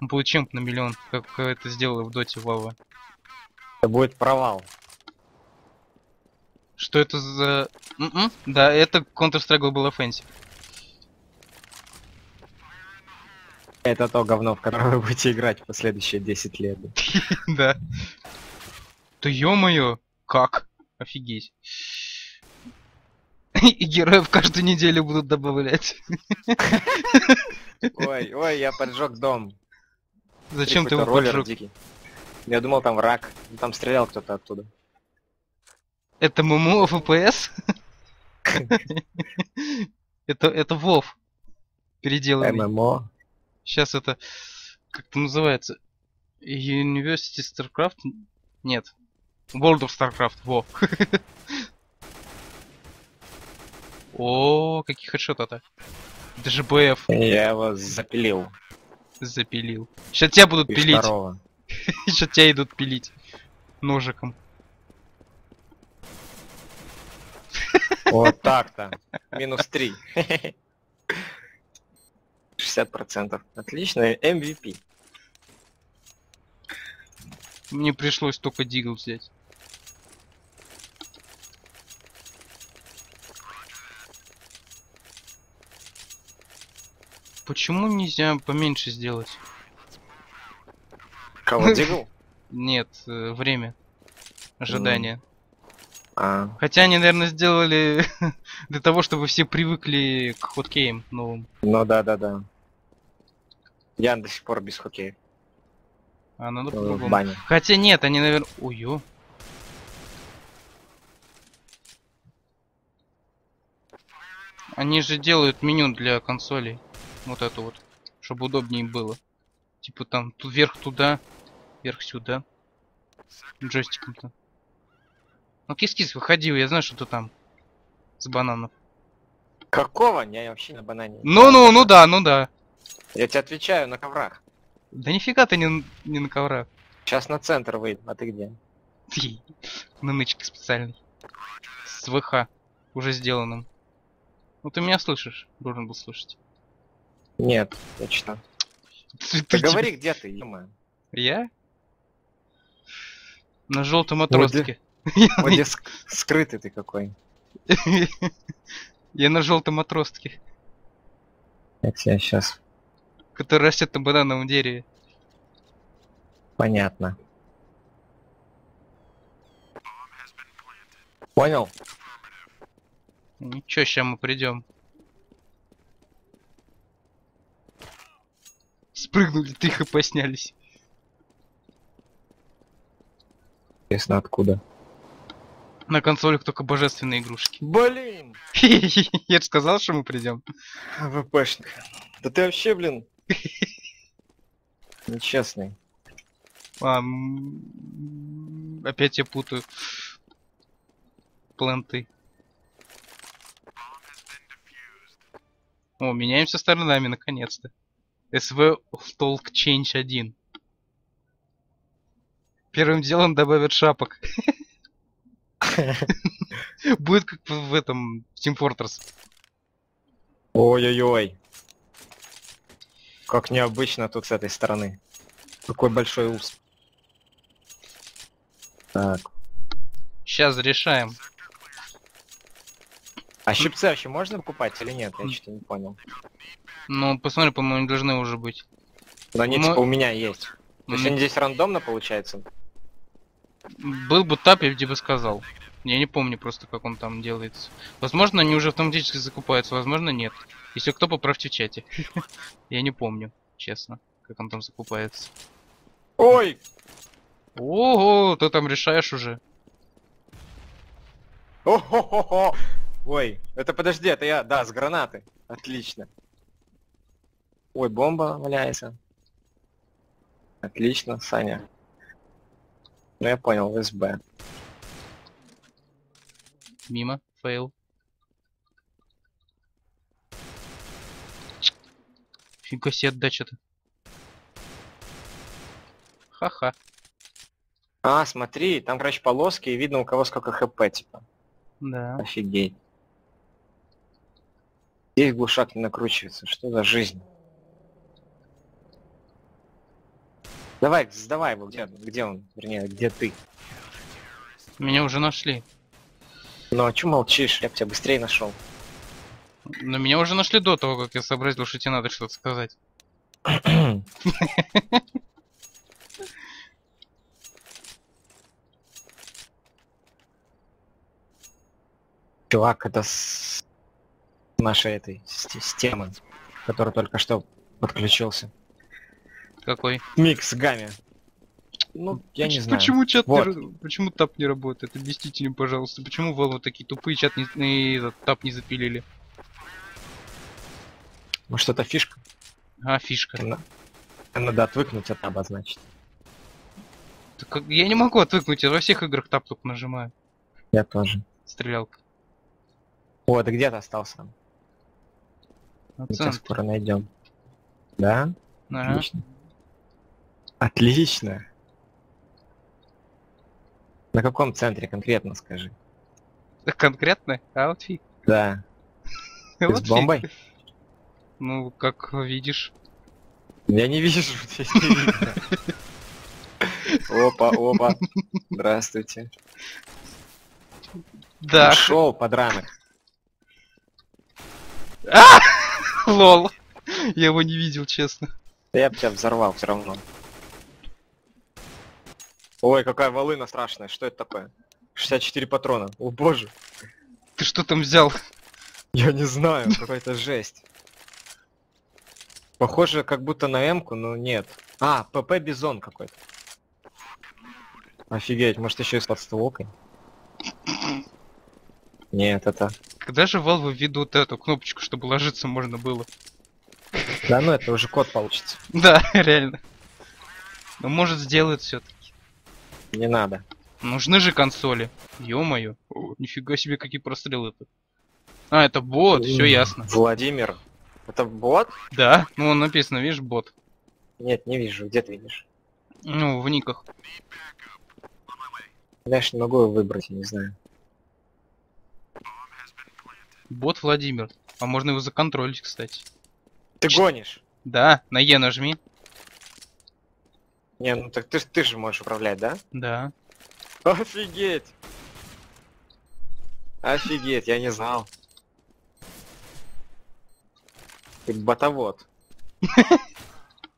будет чемп на миллион, как это сделала в доте Вава.
Это будет провал.
Что это за... М-м, Да, это Counter-Strike Global Offensive.
Это то говно, в которое вы будете играть в последующие 10 лет.
Да. Да ё-моё, как? Офигеть. И героев каждую неделю будут добавлять.
Ой, ой, я поджег дом.
Зачем ты его поджег?
Я думал, там враг. Ну, Там стрелял кто-то оттуда.
Это ММО ФПС? Это, это Вов. Переделанный.
ММО.
Сейчас это... Как это называется? University StarCraft? Нет. World of StarCraft, во. О, какие хедшоты-то. Даже БФ
Я его запилил.
запилил. Сейчас тебя будут пилить.
второго.
Сейчас тебя идут пилить. Ножиком.
Вот так-то. Минус 3. 60%. Отлично. MVP.
Мне пришлось только дигл взять. Почему нельзя поменьше сделать?
Кого дигл?
Нет, э, время ожидания.
А,
Хотя они, наверное, сделали для того, чтобы все привыкли к хоткеям новым.
ну да-да-да. Я до сих пор без хоккея.
А надо
э, В
по-другому. Хотя нет, они, наверное... Ой, Они же делают меню для консолей. Вот это вот. Чтобы удобнее было. Типа там вверх туда, вверх сюда. Джойстиком-то. Ну кис-кис, выходил, я знаю, что ты там. С бананов.
Какого? Я вообще на банане.
Ну-ну, ну да, ну да.
Я тебе отвечаю на коврах.
Да нифига ты не, не на коврах.
Сейчас на центр выйду, а ты где?
Ты, на нычке специальный. С ВХ. Уже сделанным. Ну ты меня слышишь, должен был слышать.
Нет, точно.
Ты,
Ты
ты-
говори, где ты, ё
Я? На желтом
Ну,
отростке.
Вроде ск- скрытый ты какой.
Я на желтом отростке,
Я тебя сейчас...
который растет на банановом дереве.
Понятно. Понял?
Ничего, сейчас мы придем. Спрыгнули, ты хп
Интересно, откуда?
На консолях только божественные игрушки.
Блин!
Я же сказал, что мы придем.
ВПшник. Да ты вообще, блин... Нечестный.
А, опять я путаю. Планты. О, меняемся сторонами, наконец-то. Of Talk Change 1. Первым делом добавят шапок. Будет как в в этом Team Fortress.
Ой-ой-ой. Как необычно тут с этой стороны. Какой большой ус. Так.
Сейчас решаем.
А щипцы вообще можно покупать или нет? Я что-то не понял.
Ну, посмотри, по-моему, они должны уже быть.
Но они
Ну,
типа у меня есть. То есть они здесь рандомно получается?
Был бы тап, я бы тебе сказал. Я не помню просто, как он там делается. Возможно, они уже автоматически закупаются, возможно, нет. Если кто, поправьте в чате. Я не помню, честно, как он там закупается.
Ой!
Ого, ты там решаешь уже.
О-хо-хо-хо! Ой, это подожди, это я, да, с гранаты. Отлично. Ой, бомба валяется. Отлично, Саня. Ну я понял, СБ.
Мимо, fail. Фига себе отдача-то. Ха-ха.
А, смотри, там, короче, полоски, и видно у кого сколько HP, типа.
Да.
Офигеть. Здесь глушак не накручивается. Что за жизнь? Давай, сдавай его. Где, где он? Вернее, где ты?
Меня уже нашли.
Ну а чё молчишь? Я бы тебя быстрее нашел.
Но меня уже нашли до того, как я сообразил, что тебе надо что-то сказать.
Чувак, это с нашей этой сте- системы, который только что подключился.
Какой?
Микс Гами. Ну, я не знаю.
Почему чат
Вот.
не Почему тап не работает? Объясните мне, пожалуйста. Почему Valve такие тупые чат не, не- этот, тап не запилили?
Может, это фишка?
А, фишка.
Она- Надо отвыкнуть от таба, значит.
Так я не могу отвыкнуть, я во всех играх тап только нажимаю.
Я тоже.
Стрелялка.
О, ты где-то остался. Мы тебя скоро найдем. Да?
Ага.
Отлично. Отлично. На каком центре конкретно скажи?
Конкретно? Аутфит.
Да. Ты с бомбой?
Ну, как видишь.
Я не вижу. Опа, опа. Здравствуйте.
Да.
Ушел подранок.
Лол. Я его не видел, честно.
Да я бы тебя взорвал все равно. Ой, какая волына страшная. Что это такое? 64 патрона. О боже.
Ты что там взял?
Я не знаю, какая-то жесть. Похоже, как будто на М-ку, но нет. А, ПП Бизон какой-то. Офигеть, может еще и с подстволкой? Нет, это...
Когда же Valve введут эту кнопочку, чтобы ложиться можно было?
Да ну это уже код получится.
Да, реально. Ну, может, сделают все таки
Не надо.
Нужны же консоли. Ё-моё. Нифига себе, какие прострелы-то. А, это бот, все ясно.
Владимир. Это бот?
Да, ну он написано, видишь, бот.
Нет, не вижу. Где ты видишь?
Ну, в никах.
Знаешь, не могу его выбрать, я не знаю.
Бот Владимир. А можно его законтролить, кстати.
Ты гонишь?
Да, на Е нажми.
Не, ну так ты, ты же можешь управлять, да?
Да.
Офигеть! Офигеть, я не знал. Ты ботовод.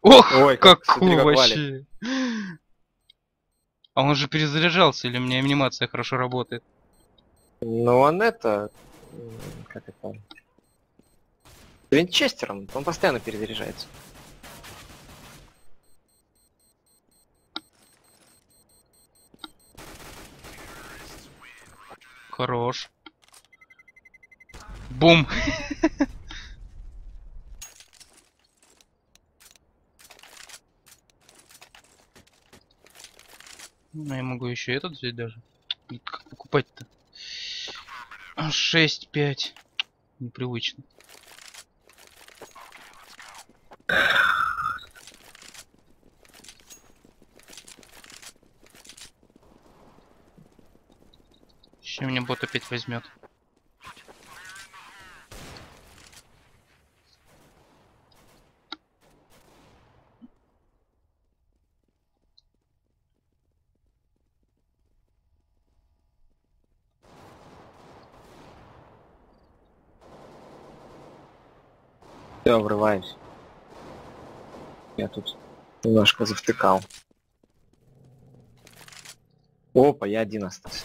Ох,
Ой, как-
какой вообще. А он же перезаряжался, или у меня анимация хорошо работает?
Ну он это... Как это? Винчестером, он постоянно перезаряжается.
Хорош. Бум. Ну, я могу еще этот взять даже. Как покупать-то? 6, 5. Непривычно. Сейчас меня бот опять возьмет.
Все, врываюсь. Я тут немножко завтыкал. Опа, я один остался.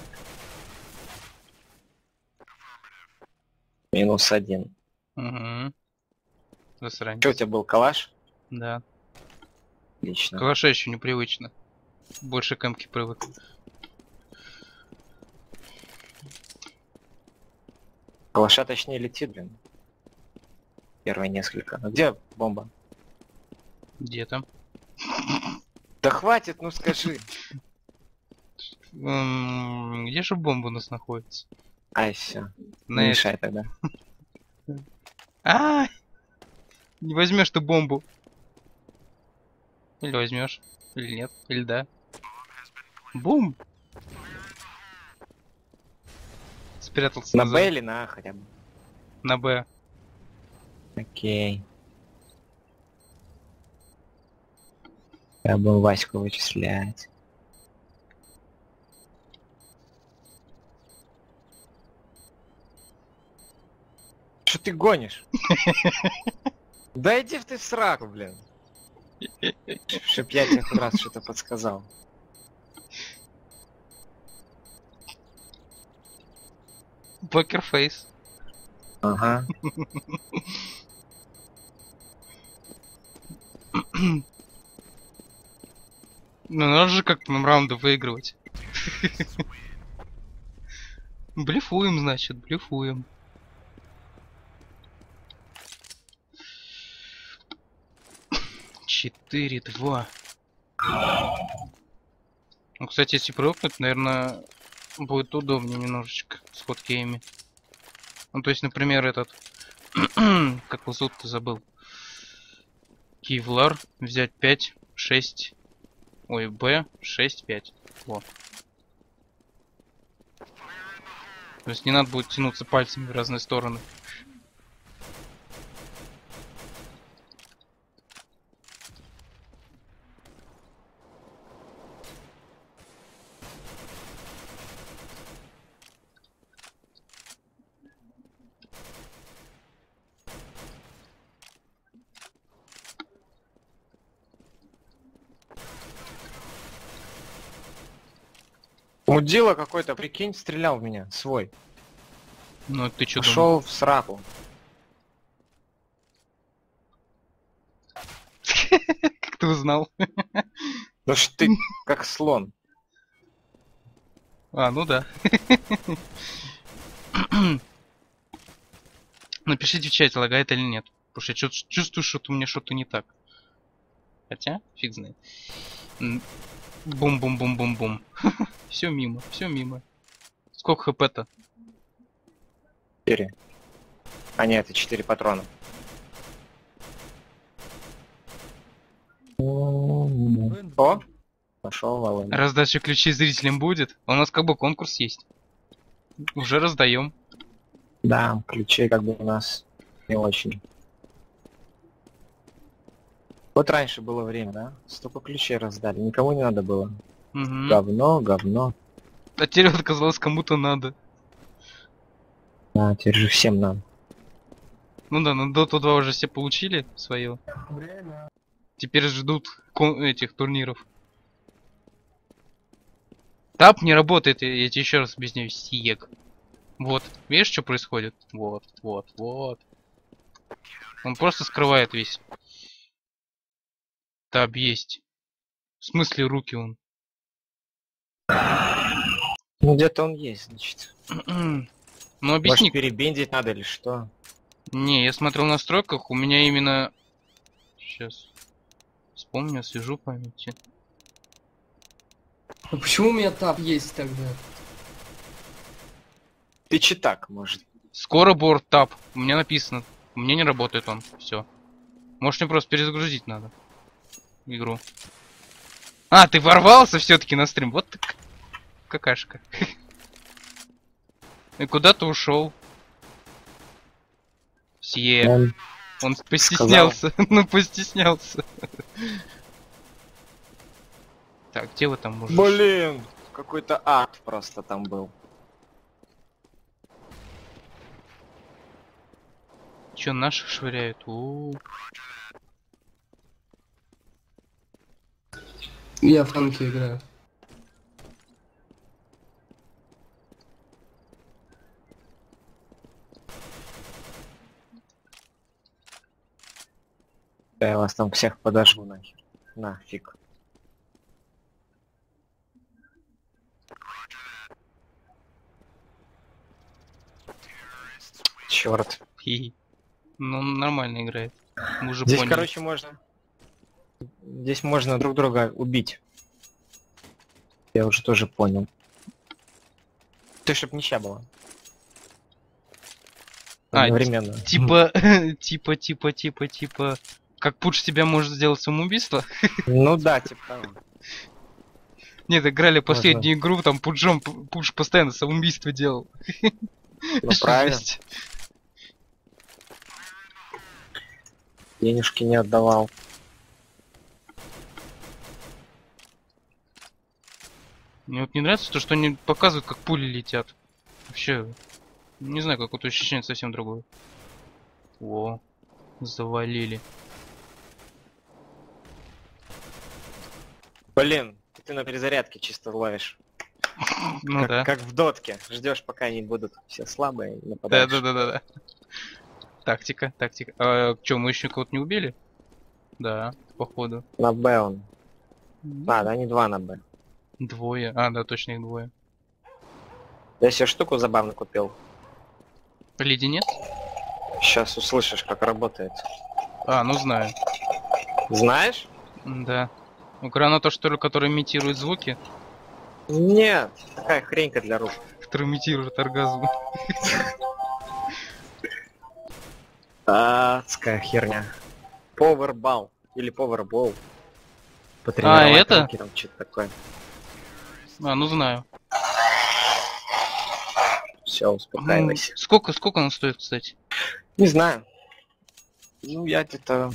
Минус один.
Угу. Засранец.
Что у тебя был калаш?
Да.
Отлично.
Калаша еще непривычно. Больше к эмке привык.
Калаша точнее летит, блин. Первые несколько. А где бомба?
Где там?
Да хватит, ну скажи.
Где же бомба у нас находится?
Ай, все.
На
Не мешай тогда.
А! Не возьмешь ты бомбу. Или возьмешь, или нет, или да. Бум! Спрятался
На Б или на А хотя бы?
На Б.
Окей. Я бы Ваську вычислять. Что ты гонишь? Да иди в ты в сраку, блин. Чтоб я тебе раз что-то подсказал.
Покерфейс.
Ага.
Ну надо же как-то нам раунды выигрывать. Блефуем, значит, блефуем. Четыре, два. Ну, кстати, если прыгнуть, наверное, будет удобнее немножечко с хоткеями. Ну, то есть, например, этот... как его зовут, забыл. Кевлар взять 5, 6, ой, Б, 6, 5. Во. То есть не надо будет тянуться пальцами в разные стороны.
Мудила какой-то, прикинь, стрелял в меня, свой.
Ну, ты думал?
Пошел в сраку.
Как ты узнал?
Ну что ты как слон.
А, ну да. Напишите в чате, лагает или нет. Потому что я чё- чувствую, что у меня что-то не так. Хотя, фиг знает. Бум-бум-бум-бум-бум. Все мимо, все мимо. Сколько хп-то?
4. А нет, это 4 патрона. О, пошел Володя.
Раздача ключей зрителям будет? У нас как бы конкурс есть. Уже раздаем.
Да, ключей как бы у нас не очень. Вот раньше было время, да? Столько ключей раздали, никому не надо было.
Угу.
Говно, говно.
А теперь вот оказалось кому-то надо.
А, теперь же всем надо.
Ну да, на Dota 2 уже все получили свое. Теперь ждут этих турниров. Тап не работает, я я тебе еще раз объясняю, Сиек. Вот, видишь, что происходит? Вот, вот, вот. Он просто скрывает весь. Таб есть. В смысле руки он?
Ну где-то он есть, значит.
ну
Может
объясни.
перебендить надо или что?
Не, я смотрел в настройках, у меня именно... Сейчас. Вспомню, освежу памяти.
А почему у меня тап есть тогда?
Ты читак, может.
Скоро борт тап. У меня написано. У меня не работает он. Все. Может мне просто перезагрузить надо. Игру. А, ты ворвался все-таки на стрим. Вот так. Какашка. И куда ты ушел? Сие.
Он
Он постеснялся. ну постеснялся. Так, где вы там мужик?
Блин, какой-то ад просто там был.
Че, наших швыряют? У
Я в танке играю.
Да я вас там всех подожгу нахер. Нафиг. Черт.
Хи. Ну, нормально играет. Мы уже
Здесь,
поняли.
короче, можно... Здесь можно друг друга убить. Я уже тоже понял. Ты чтоб ничья была.
А,
Одновременно.
Типа, типа, типа, типа, типа... Как Пуш тебя может сделать самоубийство?
Ну да, типа того.
Нет, играли последнюю игру, там Пуджом, Пуш постоянно самоубийство делал.
Ну правильно. Денежки не отдавал.
Мне вот не нравится то, что они показывают, как пули летят. Вообще, не знаю, какое-то ощущение совсем другое. О, завалили.
Блин, ты на перезарядке чисто ловишь.
Ну
как,
да.
как в дотке. Ждешь, пока они будут все слабые и
Да,
нападаешь.
да, да, да, да. Тактика, тактика. А, чё, мы еще кого-то не убили? Да, походу.
На Б он. А, да, не два на Б.
Двое. А, да, точно их двое.
Я себе штуку забавно купил.
Леди нет?
Сейчас услышишь, как работает.
А, ну знаю.
Знаешь?
Да. У граната, что ли, который имитирует звуки,
Нет, такая хренька для рук.
который имитирует оргазм.
Адская херня. Powerball. Или Powerball.
А, это?
Там что-то такое.
А, ну знаю.
Все,
Ну,
успокаивайся.
сколько, сколько он стоит, кстати?
Не знаю. Ну, я где-то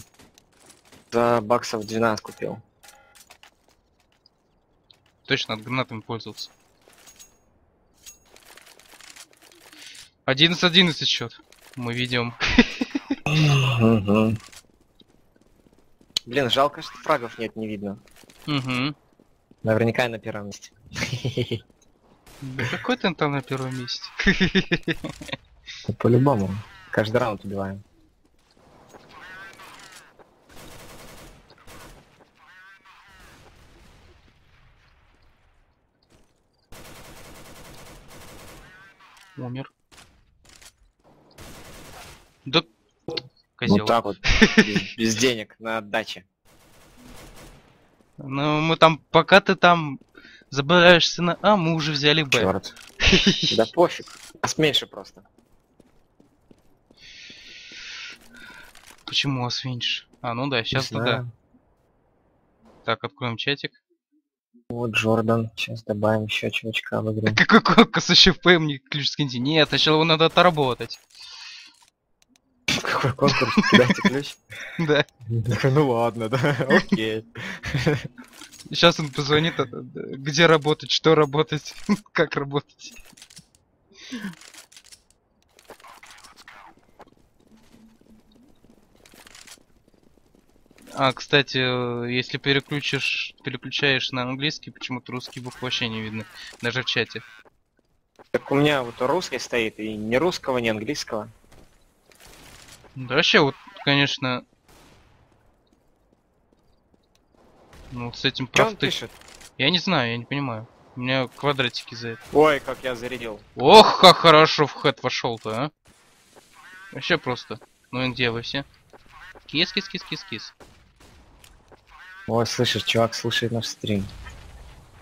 за баксов 12 купил.
Точно, от гранатами пользовался. 11-11 счет. Мы ведем.
Мгм. Блин, жалко, что фрагов нет, не видно.
Угу.
Наверняка я на первом месте.
Да какой ты там на первом месте?
Ну, По-любому. Каждый раунд убиваем.
Умер. Да... Козел.
Вот так вот. Без, без денег на отдаче.
Ну, мы там, пока ты там забираешься на А, мы уже взяли Б.
Черт. Да пофиг. Нас меньше просто.
Почему у вас меньше? А, ну да, сейчас
знаю.
Так, откроем чатик.
Вот Джордан. Сейчас добавим еще чувачка в игру.
Какой конкурс еще в ПМ мне ключ скиньте? Нет, сначала его надо отработать.
Какой конкурс? Дайте ключ.
Да.
Ну ладно, да. Окей.
Сейчас он позвонит, да, где работать, что работать, как работать. А, кстати, э, если переключишь, переключаешь на английский, почему-то русский букв вообще не видно, даже в чате.
Так у меня вот русский стоит, и ни русского, ни английского.
Да вообще, вот, конечно... Ну, вот с этим прав ты-
пишет?
Я не знаю, я не понимаю. У меня квадратики за это.
Ой, как я зарядил.
Ох, как хорошо в хэт вошел-то, а. Вообще просто. Ну и где вы все? Кис, кис, кис, кис, кис.
Ой, слышишь, чувак слушает наш стрим.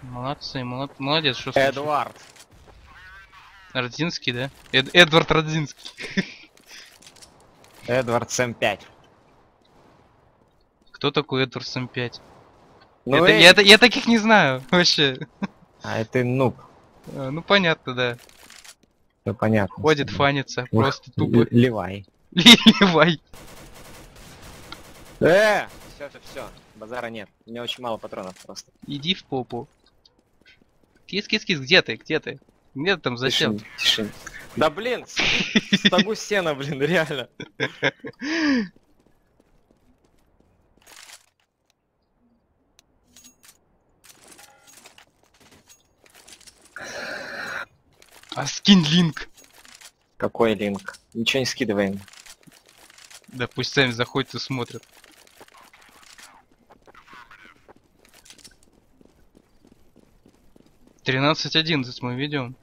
Молодцы, молод... молодец, что.
Эдуард.
Родзинский, да? Эд- Эдвард Родзинский.
Эдвард Сэм 5.
Кто такой Эдвард Сэм 5?
Ну,
это, я, я таких не знаю, вообще.
А это нуб.
А, Ну понятно, да.
Ну понятно.
Ходит,
Ух,
фанится, просто тупо.
Л- Ливай.
Ливай.
Э! Все, все, все. Базара нет. У меня очень мало патронов просто.
Иди в попу. Кис, кис, кис, где ты? Где ты? Где ты там засел?
Тишин, тишин. Да блин, с- стогу сена, блин, реально.
А скинь линк.
Какой линк? Ничего не скидываем.
Да пусть сами заходят и смотрят. Тринадцать одиннадцать мы ведем.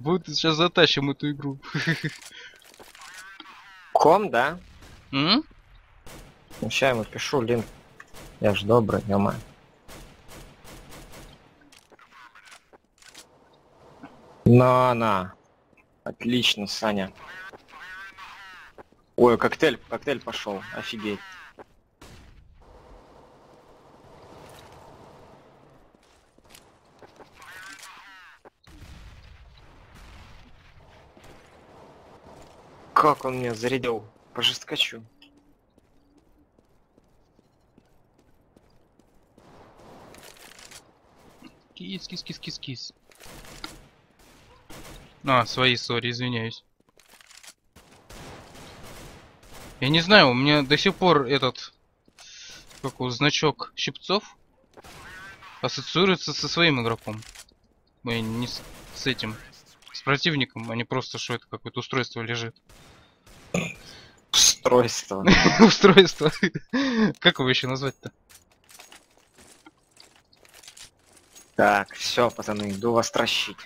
Будет сейчас затащим эту игру.
Ком, да?
М?
Ну, ща ему пишу, линк. Я ж добрый, ё На, на. Отлично, Саня. Ой, коктейль, коктейль пошел. Офигеть. Как он меня зарядил? По жесткачу.
Кис, кис, кис, кис, кис. А, свои, сори, извиняюсь. Я не знаю, у меня до сих пор этот как его, значок щипцов ассоциируется со своим игроком. Мы не с, с этим, с противником, а не просто, что это какое-то устройство лежит.
Устройство.
Устройство. Как его еще назвать-то?
Так, все, пацаны, иду вас тращить.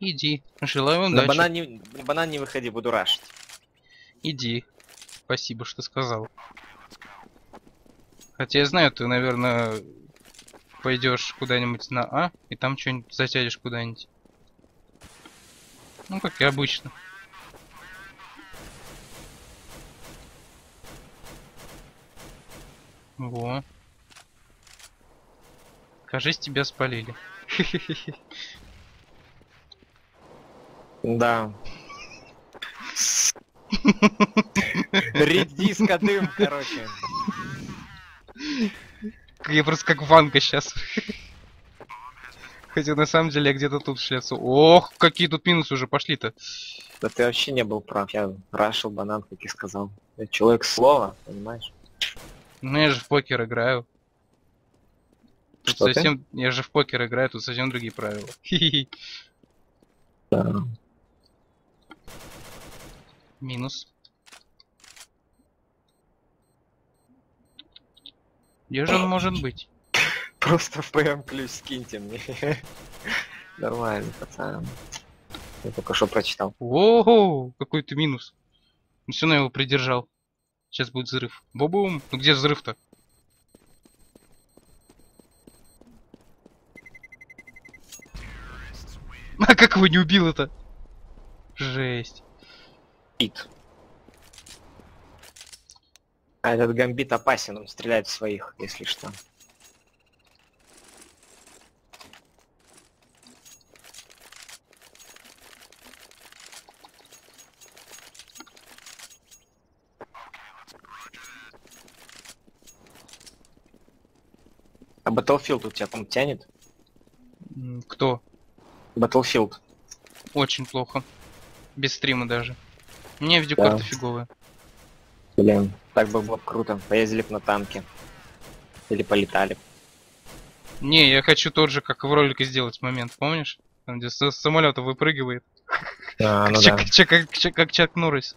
Иди. Желаю
На
удачи.
банан, не, на банан не выходи, буду рашить.
Иди. Спасибо, что сказал. Хотя я знаю, ты, наверное, пойдешь куда-нибудь на А, и там что-нибудь затянешь куда-нибудь. Ну, как и обычно. Во. Кажись, тебя спалили.
Да. Редиска дым, короче.
Я просто как Ванга сейчас. Хотя на самом деле я где-то тут шляться. Ох, какие тут минусы уже пошли-то.
Да ты вообще не был прав, я рашил банан, как и сказал. Я человек слова, понимаешь?
Ну я же в покер играю. Тут
Что ты?
совсем... Я же в покер играю, тут совсем другие правила.
Да.
Минус. Где же он может быть?
Просто в ПМ ключ скиньте мне. Нормально, пацан. Я только что прочитал.
Ого, какой ты минус. Ну все, я его придержал. Сейчас будет взрыв. Бобум! Ну где взрыв-то? А как его не убил это? Жесть.
Бит. А этот гамбит опасен, он стреляет в своих, если что. А Battlefield у тебя там тянет?
Кто?
Battlefield.
Очень плохо. Без стрима даже. Мне видеокарта
Да.
фиговая.
Блин, так бы было круто. Поездили бы на танке. Или полетали.
Не, я хочу тот же, как в ролике сделать момент, помнишь? Там, где с самолета выпрыгивает.
А, ну
Чак-
да.
чак- как, чак- как Чак Норрис.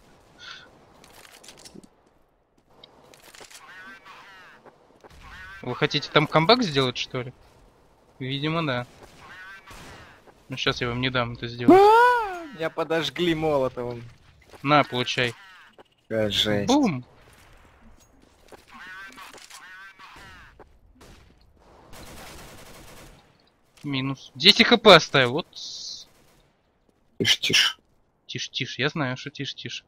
Вы хотите там камбэк сделать, что ли? Видимо, да. Ну, сейчас я вам не дам это сделать.
А, Меня подожгли молотовым.
На, получай.
Какая жесть.
Бум! Минус. 10 хп оставил. Вот.
Тише, тише.
Тише, тише. Я знаю, что тише, тише.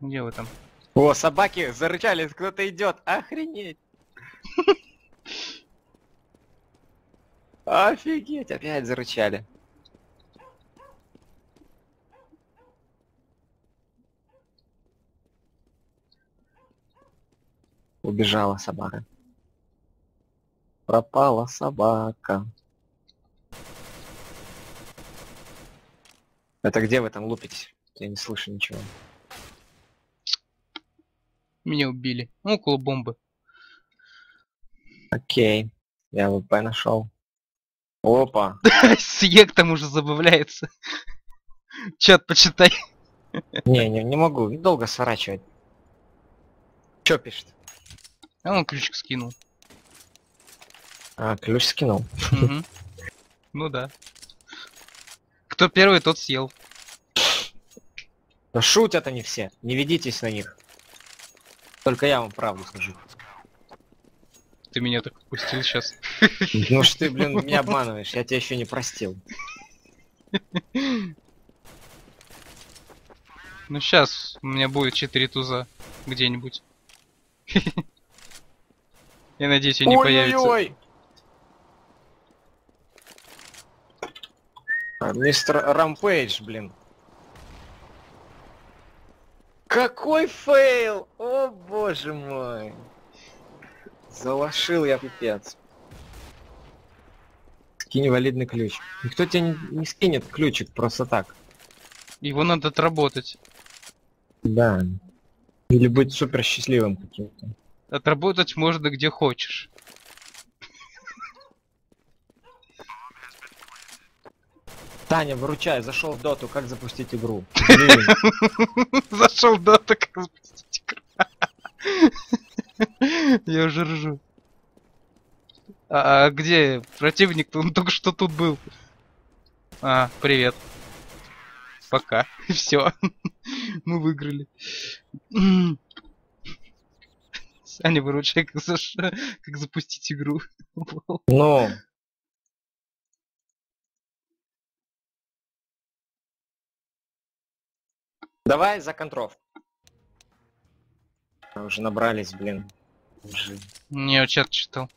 Где вы там?
О, собаки зарычали, кто-то идет. Охренеть. Офигеть, опять зарычали. Убежала собака. Пропала собака. Это где вы там лупитесь? Я не слышу ничего.
Меня убили. Ну, Около бомбы.
Окей. Я ВП нашел. Опа.
Сиек там уже забавляется. Чат почитай.
Не, не, не могу. Долго сворачивать. Чё пишет?
А он ключик скинул.
А, ключ скинул.
Ну да. Кто первый, тот съел.
Да шутят они все. Не ведитесь на них. Только я вам правду скажу.
Ты меня так пустил сейчас.
Ну что ты, блин, меня обманываешь. Я тебя еще не простил.
Ну сейчас у меня будет 4 туза где-нибудь. Я надеюсь, они не появятся.
Ой-ой-ой! А, Mister Rampage, блин. Какой fail! О боже мой! Залошил я пипец. Скинь валидный ключ. Никто тебе не, не скинет ключик просто так.
Его надо отработать.
Да. Или быть супер счастливым каким-то.
Отработать можно где хочешь.
Таня, выручай, зашел в доту, как запустить игру? Блин.
Зашел да так запустить игру. Я уже ржу. А, а где противник? Он только что тут был. А, привет. Пока. Все. Мы выиграли. Саня, выручай, как, заш- как запустить игру.
Ну. Давай за контров. А, Уже набрались, блин. Уже.
Не, чат читал.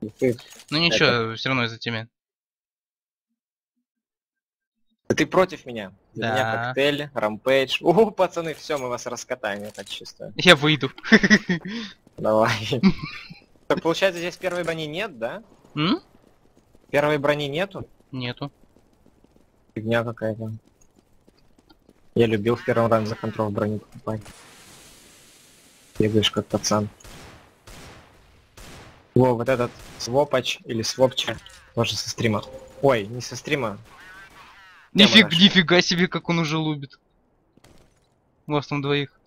Ну ничего, все равно из-за тебя.
ты против меня? За
Да.
меня коктейль, рампейдж. О, пацаны, все, мы вас раскатаем, я так чувствую.
Я выйду.
Давай. Так получается, здесь первой брони нет, да?
М?
Первой брони нету?
Нету.
Фигня какая-то. Я любил в первом раунде за контрол броню покупать. Бегаешь как пацан. Во, вот этот свопач или свопча тоже со стрима. Ой, не со стрима.
Нифиг, нифига себе, как он уже лубит. Вас там двоих.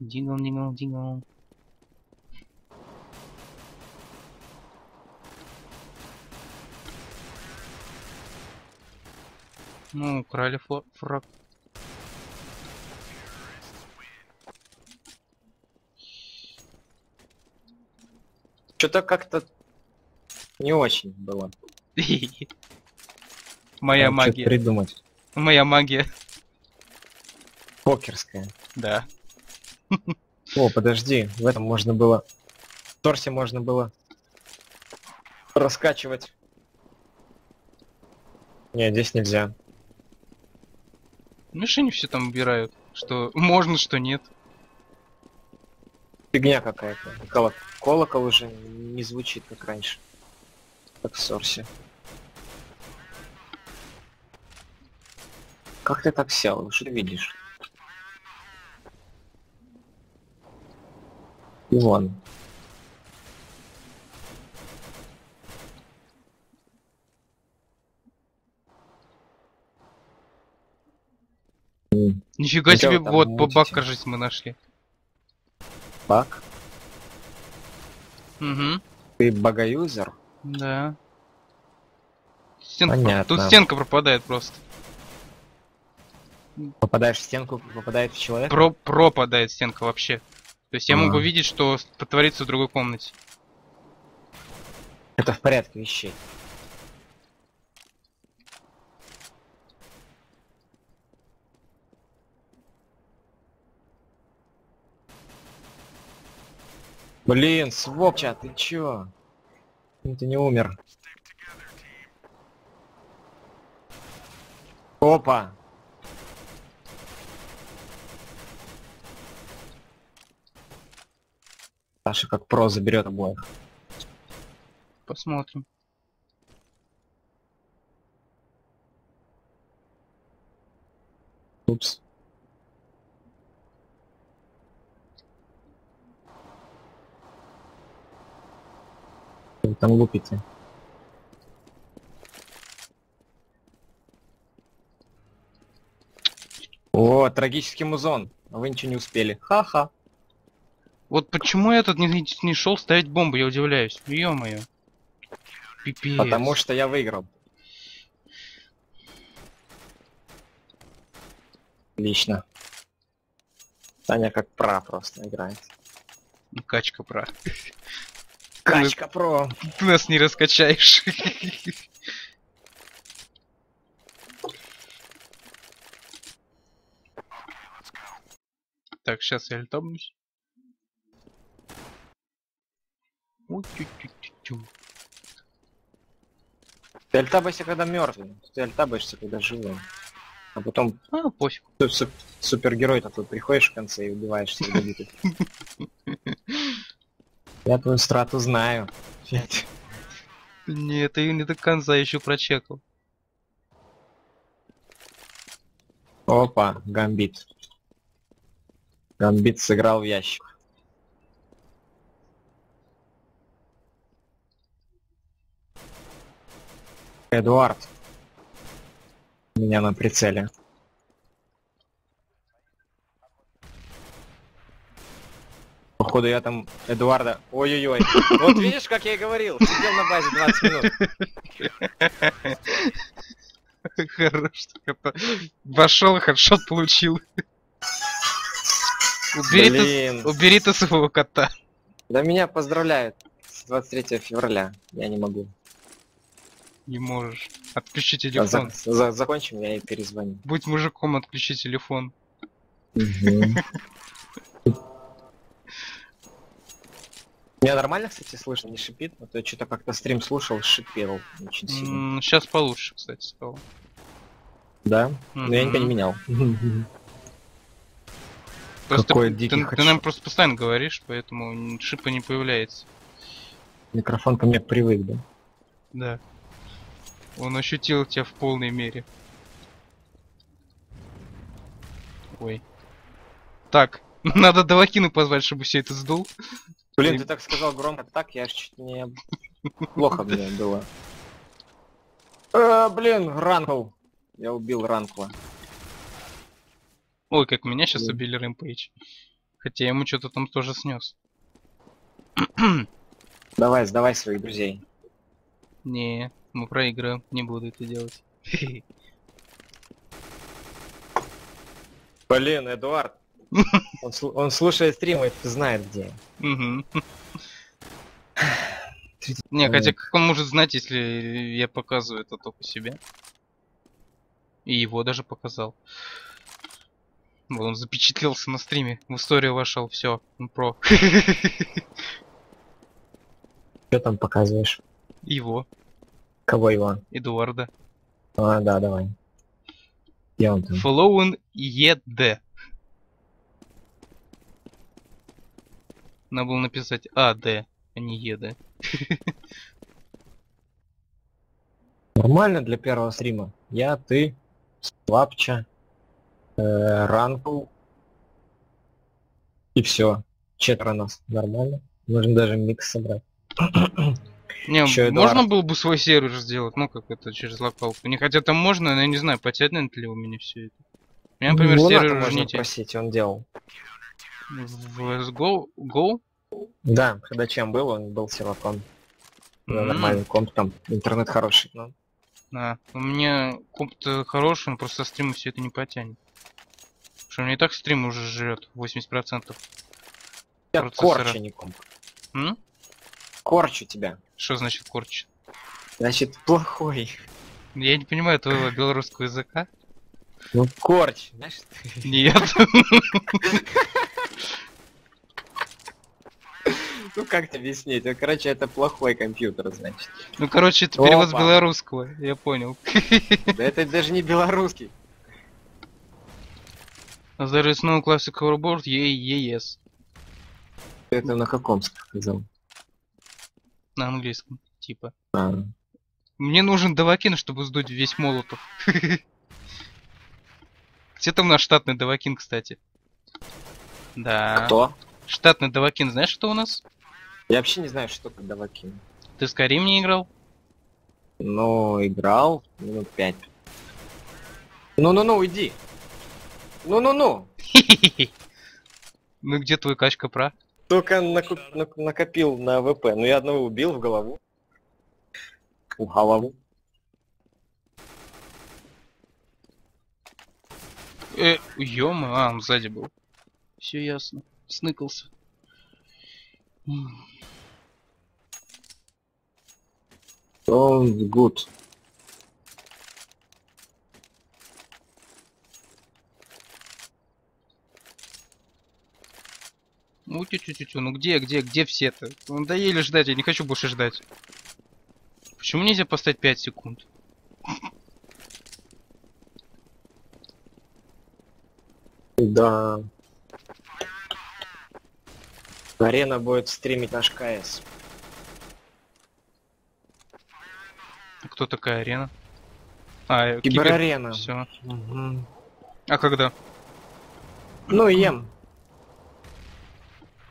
Дигл, дигл, дигл. Ну, украли фраг.
Что-то как-то не очень было.
Моя
Надо
магия.
придумать.
Моя магия.
Покерская.
Да.
О, подожди, в этом можно было... В торсе можно было раскачивать. Не, здесь нельзя.
Мишени все там убирают. Что можно, что нет.
Фигня какая-то. Колок- Колокол уже не звучит, как раньше. Как в сорсе. Как ты так сел? Что ты видишь? И вон. М,
Нифига
чё
себе, вот,
мутите?
бабак, кажется, мы нашли.
Баг?
Угу.
Ты багаюзер?
Да. Стенка,
Понятно.
Тут стенка пропадает просто.
Попадаешь в стенку, попадает в человека?
Про пропадает стенка вообще. То есть я могу
А.
видеть, что творится в другой комнате.
Это в порядке вещей. Блин, свопча, ты чё? Ты не умер. Опа! Саша как про заберет обоих.
Посмотрим.
Упс. Вы там лупите? О, трагический музон. Вы ничего не успели. Ха-ха.
Вот почему я тут не, не шел ставить бомбу, я удивляюсь. Ё-моё. Пипец.
Потому что я выиграл. Отлично. Таня как пра просто играет.
Качка про.
Качка про.
Ты нас не раскачаешь. Так, сейчас я альтабнусь.
Ты альтабайся, когда мертвый. Ты альтабаешься, когда живой. А потом
А, пофиг.
су- су- супергерой такой приходишь в конце и убиваешь всех. Я твою страту знаю.
Нет, я не до конца еще прочекал.
Опа, гамбит. Гамбит сыграл в ящик. Эдуард. Меня на прицеле. Походу я там Эдуарда... Ой-ой-ой. Вот видишь, как я и говорил, сидел на базе 20 минут.
Хорош, это... Вошел, хедшот получил. Убери ты,
Блин.
убери ты своего кота.
Да меня поздравляют с 23 февраля. Я не могу.
Не можешь. Отключи
А
телефон.
за- за- закончим, я и перезвоню.
Будь мужиком, отключи телефон.
Меня нормально, кстати, слышно, не шипит? А то я что-то как-то стрим слушал, шипел очень сильно.
Сейчас получше, кстати, стало.
Да? Но я никогда не менял.
Просто
Какой
ты,
дикий
ты
хэдшот.
нам просто постоянно говоришь, поэтому шипа не появляется.
Микрофон ко мне привык, да?
Да. Он ощутил тебя в полной мере. Ой. Так, надо Давакину позвать, чтобы все это сдул.
Блин, ты так сказал громко так, я аж чуть не... Плохо мне было. А, блин, ранкл. Я убил ранкла.
Ой, как меня сейчас убили Рэмпейдж. Хотя ему что-то там тоже снес.
Давай, сдавай своих друзей.
Не, мы проиграем, не буду это делать.
Блин, Эдуард. Он, он слушает стримы, знает где. я.
Не, хотя как он может знать, если я показываю это только себе? И его даже показал. Вот он запечатлелся на стриме, в историю вошел, все, он про.
Что там показываешь?
Его,
Кого его?
Эдуарда.
А, да, давай. Где он там?
Фоллоуэн ЕД. Надо было написать АД, а не ЕД.
Нормально для первого стрима. Я, ты, Слапча, э, Ранкл. И все. Четверо нас. Нормально. Можно даже микс собрать.
Не,
Ещё
можно
Эдуард.
было бы свой сервер сделать, ну как это, через локалку. Не хотя там можно, но я не знаю, потянет ли у меня все это. У меня, например,
Луната
сервер
можно
жмите
просить, он делал.
В CSGO, Go?
Да, когда чем был, он был силакон. Да,
М.
Нормальный комп, там интернет хороший. Но...
Да, у меня комп-то хороший, но просто стрима все это не потянет. Потому что у меня и так стрим уже жрет 80%.
Я корчу, не комп.
М?
Корчу тебя.
Что значит корчит?
Значит, плохой.
Я не понимаю твоего белорусского языка.
Ну, корч, знаешь?
Нет.
Ну, как тебе объяснить? Ну, короче, это плохой компьютер, значит.
Ну, короче, это перевод с
Опа.
белорусского, я понял.
Да это даже не белорусский.
There is no classic hoverboard, EES.
Это на каком сказал?
На английском, типа.
А,
Мне нужен Давакин, чтобы сдуть весь молотов. Где там наш штатный Давакин, кстати? Да.
Кто?
Штатный Давакин, знаешь, что у нас?
Я вообще не знаю, что такое Давакин.
Ты с Карим не играл?
Ну, играл минут пять. Ну-ну-ну, иди. Ну-ну-ну.
Ну где твой качка про?
Только накопил на ВП. Ну, я одного убил в голову. В голову.
Э, а, он сзади был. Все ясно. Сныкался.
Sounds good.
Ну тю-тю-тю-тю, ну где, где, где все-то? Ну, Надоели ждать, я не хочу больше ждать. Почему нельзя поставить 5 секунд?
Да. Арена будет стримить наш КС.
Кто такая арена? А, э,
Киберарена.
Все.
Мгм.
А когда?
Ну, ем.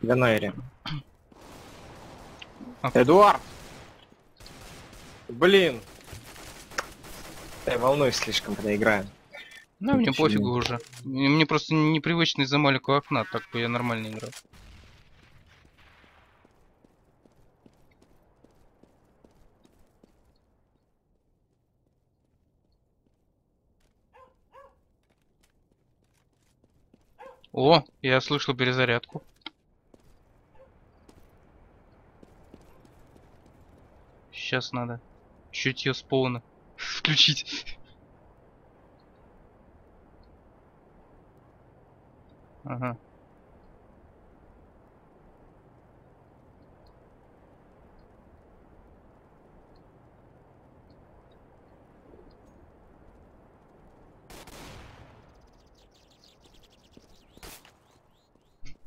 В январе.
А.
Эдуард! Блин! Я волнуюсь слишком, когда играю.
Ну, мне пофигу уже. Мне мне просто непривычно из-за маленького окна, так бы я нормально играл. О, я слышал перезарядку. Сейчас надо чутье спауна включить. Ага.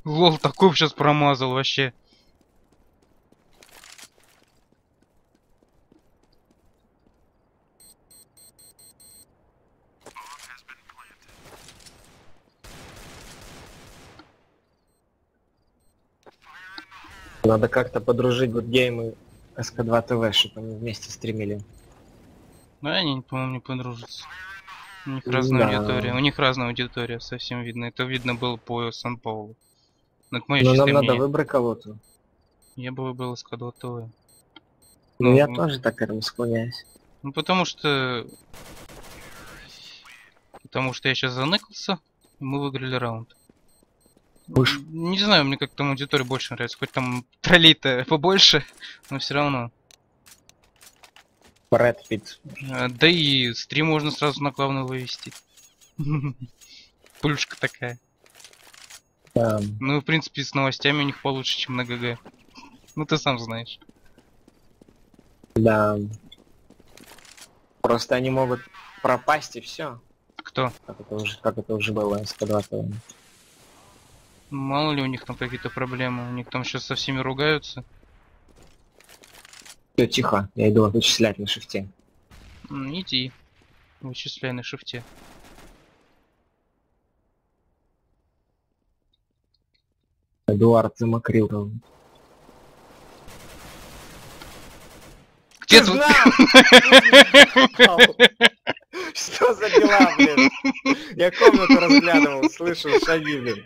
Лол, такой сейчас промазал вообще.
Надо как-то подружить GoodGame и SC2TV, чтобы они вместе стримили.
Да, они, по-моему, не подружатся. У них разная
Да.
аудитория. У них разная аудитория, совсем видно. Это видно было по Сан-Паулу. Ну, мое
Но нам
чистое
надо
мнение.
выбрать кого-то.
Я бы выбрал SC2TV.
Ну,
Ну,
я
ну.
тоже так к этому склоняюсь.
Ну, потому что... Потому что я сейчас заныкался, и мы выиграли раунд.
Уж.
Не знаю, мне как там аудитория больше нравится. Хоть там троллей-то побольше, но все равно.
Брэд Питт.
А, Да и стрим можно сразу на главную вывести. Плюшка такая.
Да.
Ну, в принципе, с новостями у них получше, чем на ГГ. Ну, ты сам знаешь.
да. Просто они могут пропасть и все.
Кто?
Как это уже, как это уже было СК2 ТВ.
Мало ли у них там какие-то проблемы. У них там сейчас со всеми ругаются.
Все, тихо, я иду вычислять на шифте.
Иди. Вычисляй на шифте.
Эдуард замокрил.
Где тут?
Что за дела, блин? Я комнату разглядывал, слышал шаги, блин.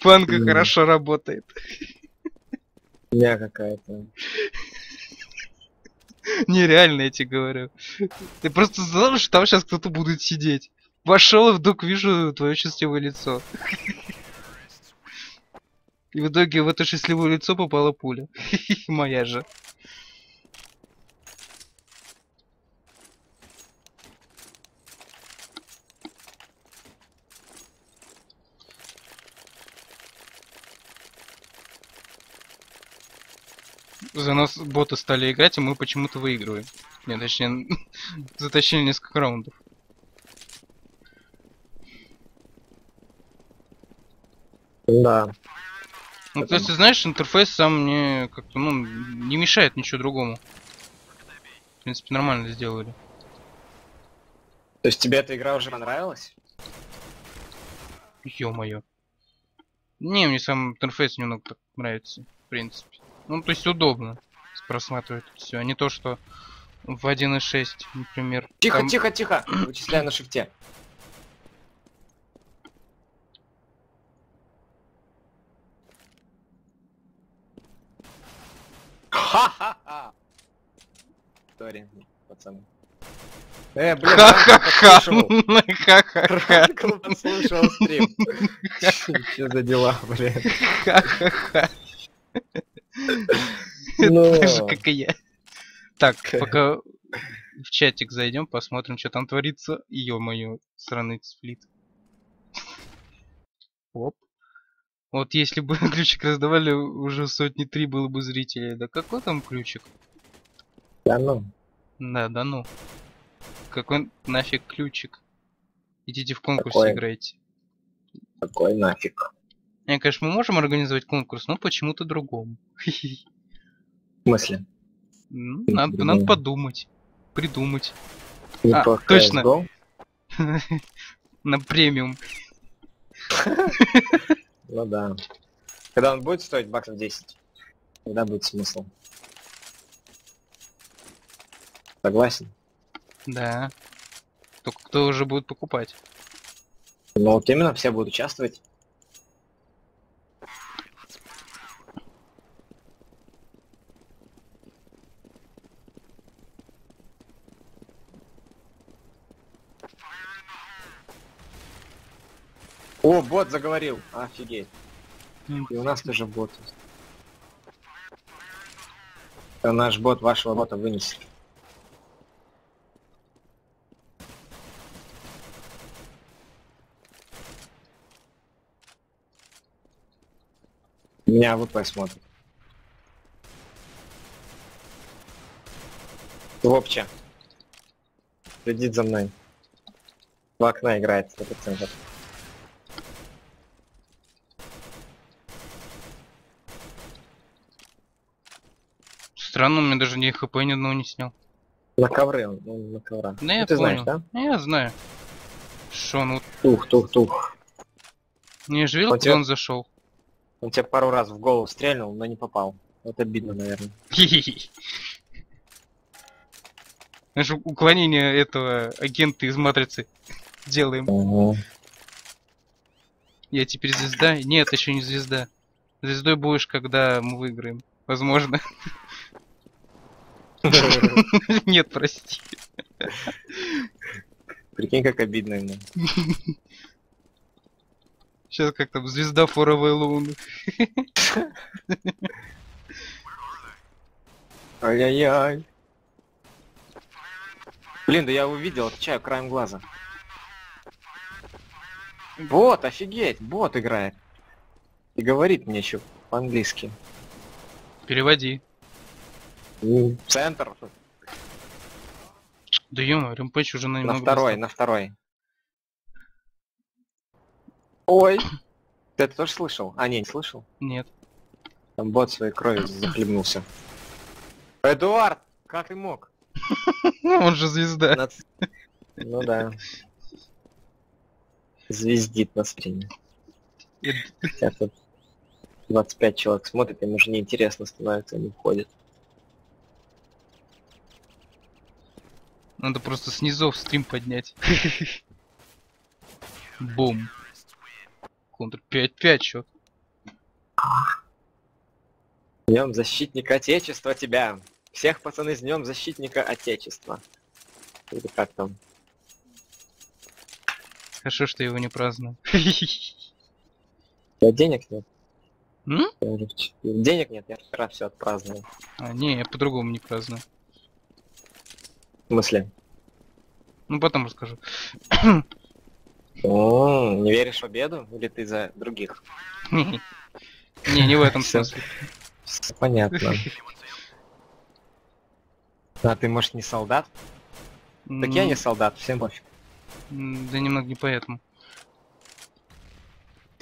Панка хорошо работает.
Я какая-то.
Нереально, я тебе говорю. Ты просто знал, что там сейчас кто-то будет сидеть. Вошел и вдруг вижу твое счастливое лицо. И в итоге в это счастливое лицо попала пуля. Моя же. За нас боты стали играть, и мы почему-то выигрываем. Не, точнее, затащили несколько раундов.
Да.
Ну, то есть, ты знаешь, интерфейс сам мне как-то, ну, не мешает ничего другому. В принципе, нормально сделали.
То есть тебе эта игра уже понравилась?
Ё-моё. Не, мне сам интерфейс немного так нравится, в принципе. Ну, то есть удобно просматривать все, а не то, что в 1.6, например.
Тихо,
там-
тихо, тихо. Вычисляю на шифте. Ха-ха-ха! Сори, пацаны. Э, блин,
Ха-ха-ха! Ха-ха-ха!
Ранкл послушал стрим. Что за дела, блин?
Ха-ха-ха!
Ну.
Так же, как и я. Так, пока в чатик зайдем, посмотрим, что там творится. Ё-моё, сраный сплит. Оп. Вот если бы ключик раздавали, уже сотни три было бы зрителей. Да какой там ключик?
Да ну.
Да, да ну. Какой нафиг ключик? Идите в конкурс
Какой?
играйте.
Какой нафиг.
Не, конечно, мы можем организовать конкурс, но почему-то другому.
В смысле?
Ну, Надо, надо подумать. Придумать. А, точно. На премиум.
Ну да. Когда он будет стоить баксов 10, тогда будет смысл. Согласен.
Да. Только кто уже будет покупать?
Ну вот именно все будут участвовать. Бот заговорил. Офигеть. И у нас тоже бот. Это наш бот вашего бота вынесет. Меня ВП смотрит. Вопча. Следит за мной. В окна играет 100%.
Странно, он мне даже ни хп ни одного не снял.
На ковры он, на ковра.
Ну, я
ты
понял.
знаешь, да?
Я знаю. Что, ну,
Тух, тух, тух.
не же видел,
Он тебя-
он зашел?
Он тебе пару раз в голову стрельнул, но не попал. Вот обидно, наверное.
Знаешь, уклонение этого агента из матрицы делаем.
Ага.
Я теперь звезда? Нет, еще не звезда. Звездой будешь, когда мы выиграем. Возможно. Нет, прости.
Прикинь, как обидно ему.
Сейчас как там звезда форовой луны.
Ай-яй-яй. Блин, да я его видел, отвечаю краем глаза. Вот, офигеть, бот играет. И говорит мне еще по-английски.
Переводи.
Центр.
Да ё Ремпэч уже на
На второй, на второй. Ой. Ты это тоже слышал? А, не, не слышал.
Нет.
Там бот своей кровью захлебнулся. Эдуард, как ты мог?
Он же звезда.
Ну да. Звездит на стриме.
Эд-
Сейчас тут 25 человек смотрит, им уже неинтересно становится, они уходят.
Надо просто снизу стрим поднять. Бум. Контр 5-5, чё?
Днем защитника Отечества тебя! Всех пацаны с Днем защитника Отечества. Или как там?
Хорошо, что я его не праздную.
Да денег нет.
М?
Я Денег нет, я вчера все отпраздновал.
А, не, я по-другому не праздную.
В смысле?
Ну, потом расскажу.
О, не веришь в победу? Или ты за других?
Не, не в этом смысле.
Понятно. А ты, может, не солдат? Так я не солдат, всем пофиг.
Да немного не поэтому.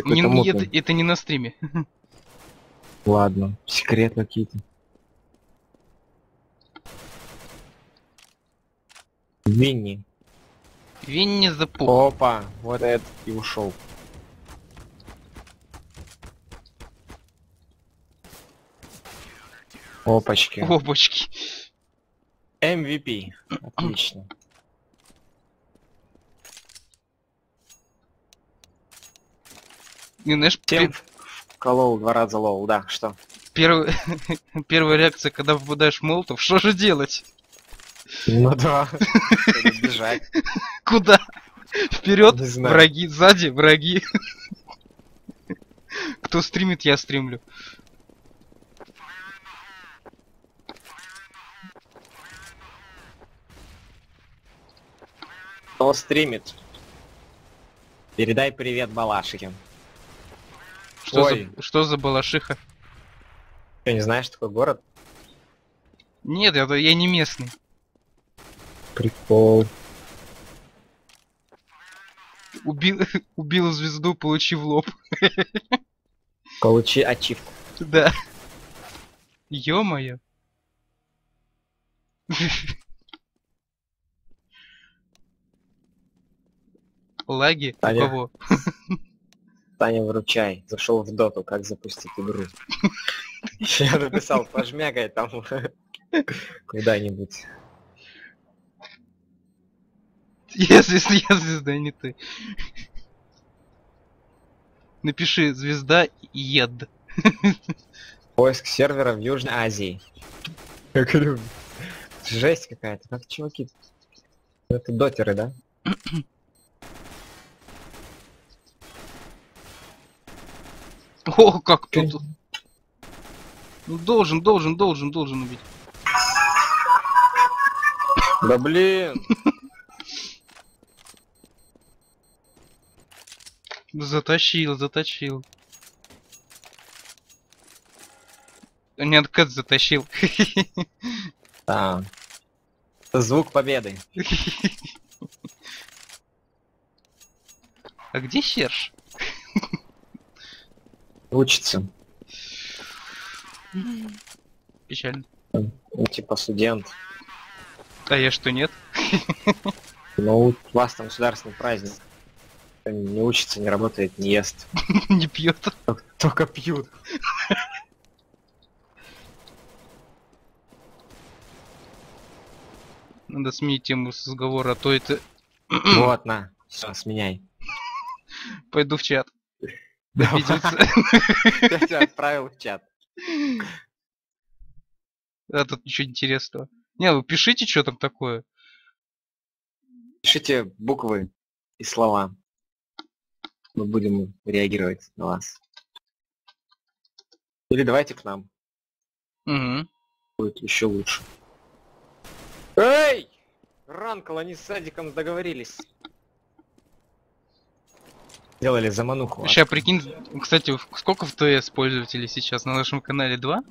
Не- не- это, это не на стриме.
Ладно, секрет какие-то. Винни.
Винни Pooh.
Опа, вот этот и ушел. Опачки.
Опачки.
MVP. Отлично.
И знаешь,
Тем
пе-
колол два раза лоу, да, что?
первый- первая реакция, когда попадаешь в молотов, что же делать?
Ну да. Бежать.
Куда? Вперед, враги, сзади, враги. Кто стримит, я стримлю.
Кто стримит? Передай привет Балашихе.
Что
Ой.
за, что за балашиха?
Ты не знаешь такой город?
Нет, это я не местный.
Прикол.
Убил, убил звезду, получив лоб.
Получи ачивку.
Да. Ё-моё. Лаги? У
Таня.
кого?
Таня, выручай. Зашел в доту, как запустить игру. Я написал, пожмякай там куда-нибудь.
Звезда, я звезда, не ты. Напиши звезда и ед.
Поиск сервера в Южной Азии. Как люблю. Жесть какая-то. Как чуваки. Это дотеры, да?
О, как
Ты-
тут. Ну, должен, должен, должен, должен убить.
Да блин!
Затащил, затащил. Нет, Кэт затащил.
Да. Звук победы.
А где Серж?
Учится.
Печально.
Ну, типа студент.
А я что, нет?
Ну, у вас там государственный праздник. Кто Не учится, не работает, не ест.
Не пьет.
Только- пьют.
Надо сменить тему разговора, а то это...
Вот, на. Все, сменяй.
Пойду в чат.
Я тебя отправил в чат.
А тут ничего интересного. Не, вы пишите, что там такое.
Пишите буквы и слова. Мы будем реагировать на вас. Или давайте к нам.
Угу.
Будет еще лучше. Эй! Ранкл, они с садиком договорились. Делали замануху.
Сейчас прикинь, кстати, сколько в ТС пользователей сейчас на нашем канале? Два?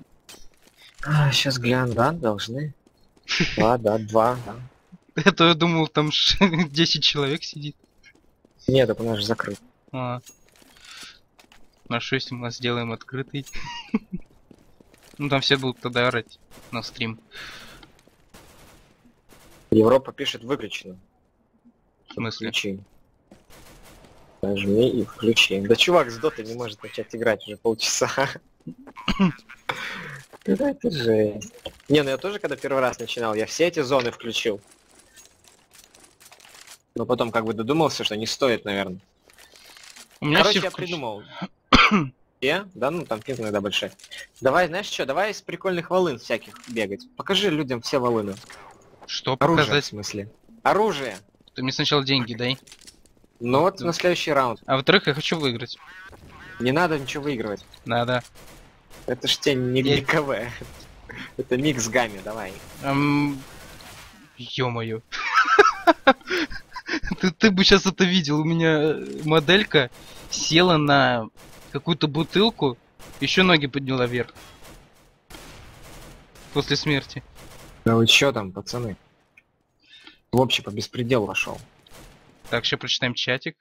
А, сейчас гляну, да, должны. Два, да, два, да.
Это я думал, там ш- 10 человек сидит.
Нет, так у нас же закрыт.
А. На 6 мы сделаем открытый. Ну там все будут тогда орать на стрим.
Европа пишет выключено.
В смысле?
Включи. Нажми и включи. Да чувак с доты не может начать играть уже полчаса. Да это жесть. Не, ну я тоже когда первый раз начинал, я все эти зоны включил. Но потом как бы додумался, что не стоит, наверное.
У меня
Короче, я
включ-
придумал. Е? Да, ну там пинг иногда большой. Давай, знаешь что, давай из прикольных волын всяких бегать. Покажи людям все волыны.
Что
Оружие, в
показать?
смысле. Оружие.
Ты мне сначала деньги дай.
Ну вот на следующий раунд.
А во-вторых, я хочу выиграть.
Не надо ничего выигрывать.
Надо.
Это ж тебе не,
Я-
не КВ. Это микс гамми, давай.
Эм... Ё-моё. ты, ты бы сейчас это видел. У меня моделька села на какую-то бутылку, еще ноги подняла вверх. После смерти.
Да вы чё там, пацаны? В общем, по беспредел вошел.
Так, сейчас прочитаем чатик.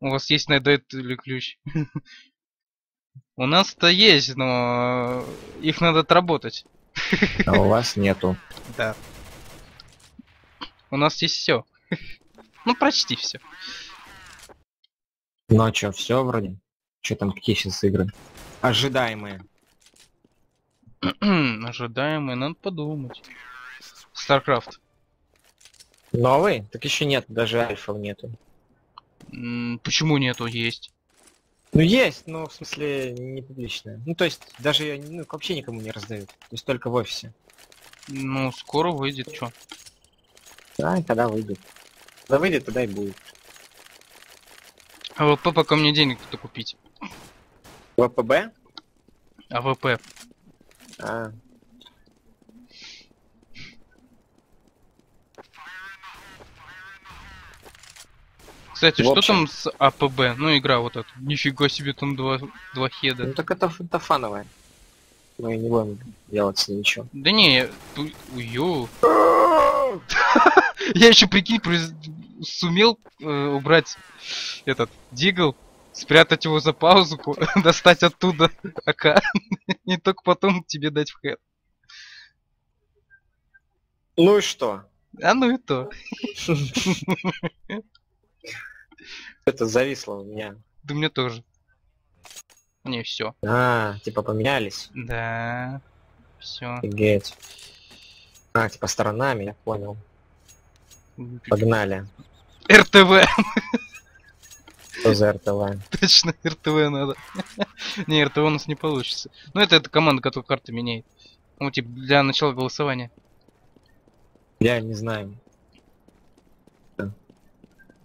У вас есть на или ключ? У нас-то есть, но их надо отработать.
А у вас нету.
Да. У нас есть все. Ну, почти все.
Ну а чё, все вроде? Чё там, какие сейчас игры? Ожидаемые.
Ожидаемые, надо подумать. StarCraft.
Новые? Так еще нет, даже альфа нету.
Почему нету? Есть.
Ну есть, но в смысле не публичная. Ну то есть даже ее ну, вообще никому не раздают. То есть только в офисе.
Ну, скоро выйдет, чё?
Да, когда выйдет. Когда выйдет, тогда и будет.
AWP пока мне денег кто купить.
ВПБ?
AWP.
А,
Кстати, что там с APB? Ну, игра вот эта. Нифига себе, там два, два хеда.
ну так это, это фановая. Мы не будем делать с ней ничего.
Да не, я... Ую. Я еще прикинь, сумел э, убрать этот дигл, спрятать его за паузу, достать оттуда АК, и только потом тебе дать в хэт.
Ну и что?
А ну и то.
Это зависло у меня.
Да мне тоже. Не, все.
А, типа поменялись.
Да. Все.
Офигеть. А, типа сторонами, я понял. Погнали.
РТВ.
Что за РТВ?
Точно, РТВ надо. не, РТВ у нас не получится. Ну, это, это команда, которая карты меняет. Ну, типа, для начала голосования.
Я не знаю.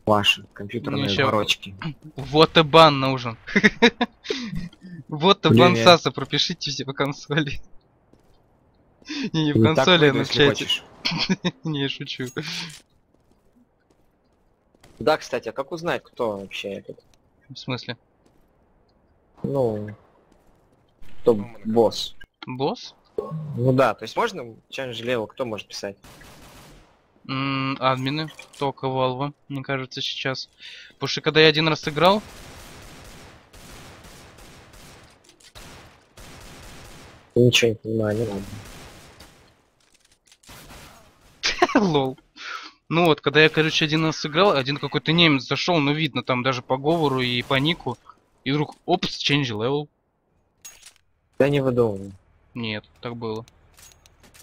Ваши компьютерные
ща-
ворочки.
Вот и бан нужен. Вот и бан Саса, пропишите все по консоли. Не, не в консоли, а на чате. Не, шучу.
Да, кстати, а как узнать, кто вообще этот?
В смысле?
Ну, кто босс?
Босс?
Ну да, то есть можно челлендж левел, кто может писать?
М, админы, только Valve, мне кажется, сейчас. Потому что когда я один раз играл,
Ничего не понимаю, не надо.
лол. Ну вот, когда я, короче, один раз играл, один какой-то немец зашел, ну видно там даже по говору и по нику. И вдруг, опс, change level.
Да не выдумывай.
Нет, так было.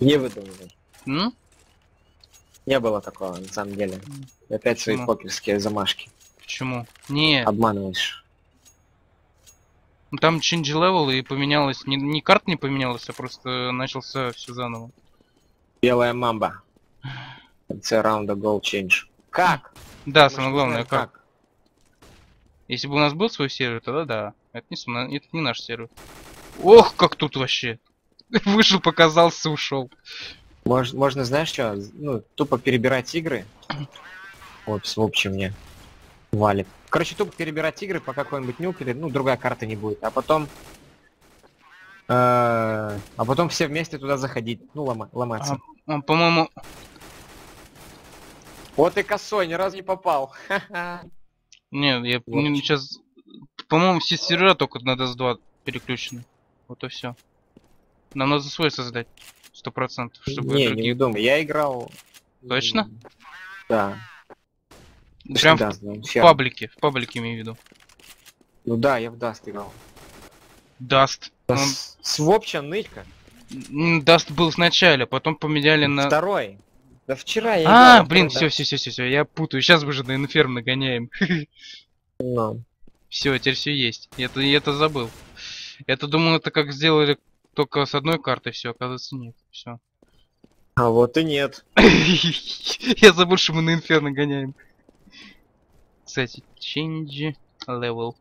Не выдумывай.
М?
Не было такого, на самом деле. Опять свои
Почему?
покерские замашки.
Почему? Не,
Обманываешь.
ну там change level и поменялось, не, не карт не поменялась, а просто начался все заново.
Белая мамба. Конце раунда гол change. Как?
Да,
Мы
самое главное,
знаем,
как. Если бы у нас был свой сервер, тогда да. Это не, это не наш сервер. Ох, как тут вообще. Вышел, показался, ушел.
Мож- можно, знаешь что, ну, тупо перебирать игры. Вот, в общем, мне валит. Короче, тупо перебирать игры, по какой-нибудь нюкере, ну, другая карта не будет. А потом... э, А потом все вместе туда заходить, ну, лома- ломаться.
А, по-моему,
Вот и косой, ни разу не попал.
Нет, я
Вот.
сейчас... По-моему, все сервера только на DOS 2 переключены. Вот и все. Нам надо свой создать. Сто процентов, чтобы
Не, не
других...
думаю. Я играл...
Точно?
Да.
Прям в,
Да,
в
ферм.
паблике, в паблике имею в виду.
Ну да, я в Даст играл.
Даст.
Да
Ну,
с- Свопча нычка.
Даст был в начале, потом поменяли на...
Второй. Да вчера я
А,
играл,
блин, все, все, все, все, все, я путаю. Сейчас уже на инферм нагоняем.
Ну.
Все, теперь все есть. Я-то, я-то забыл. Я-то думал, это как сделали только с одной картой, все, оказывается, нет. Все.
А вот и нет.
Я забыл, что мы на инферно гоняем. Кстати, change level.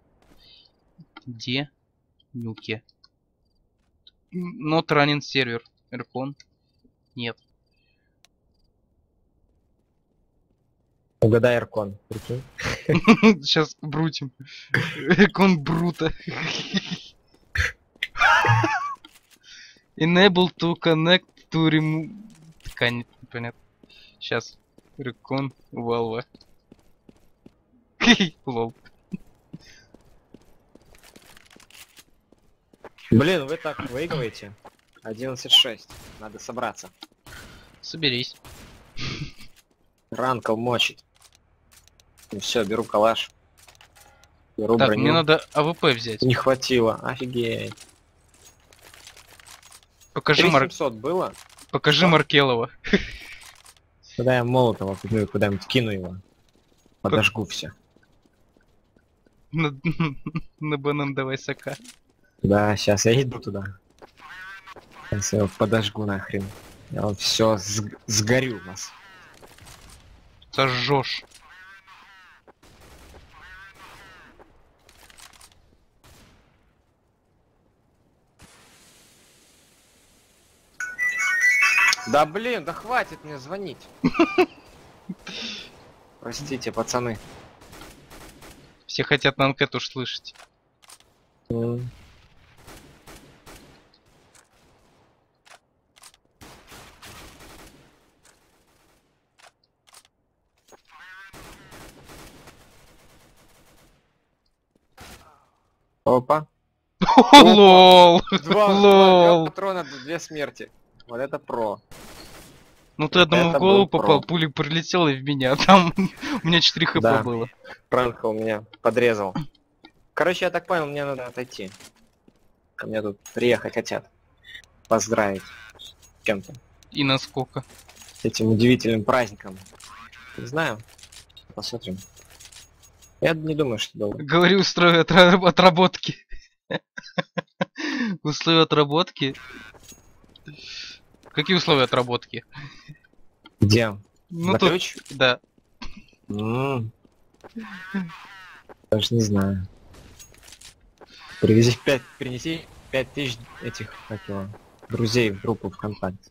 Где? Нюки. Not running сервер. Эркон. Нет.
Угадай Аркон. Прикинь.
Сейчас брутим. Эркон брута. Enable to connect to remove... Конец, понятно. Сейчас. Recon Valve. Лол.
Блин, вы так выигрываете. 11-6. Надо собраться.
Соберись.
Ранкл мочит. Все, беру калаш. Беру
Так,
броню.
мне надо AWP взять.
Не хватило. Офигеть.
Покажи, Мар...
3700 было?
Покажи Маркелова.
Куда я Молотова куплю и куда-нибудь кину его. Подожгу все.
На, на банан давай сока.
Да, сейчас я иду туда. Сейчас я его подожгу нахрен. Я вот все сгорю вас.
Сожжешь.
Да блин, да хватит мне звонить. Простите, пацаны.
Все хотят на анкету уж слышать.
Опа.
Лол.
Два, два,
Лол.
два патрона, две смерти. Вот это про.
Ну ты одному
Это
в голову попал,
про.
пуля прилетела и в меня. Там у меня 4 хп
Да.
было.
Пранка у меня подрезал. Короче, я так понял, мне надо отойти. Ко мне тут приехать хотят. Поздравить с кем-то.
И насколько.
С этим удивительным праздником. Не знаю. Посмотрим. Я не думаю, что долго.
Говори условия отра- отработки. Условия отработки. Какие условия отработки?
Где?
Ну
За
тут,
ключ?
да.
М. Даже не знаю. Привези пять, принеси пять тысяч этих, как его, друзей в группу ВКонтакте.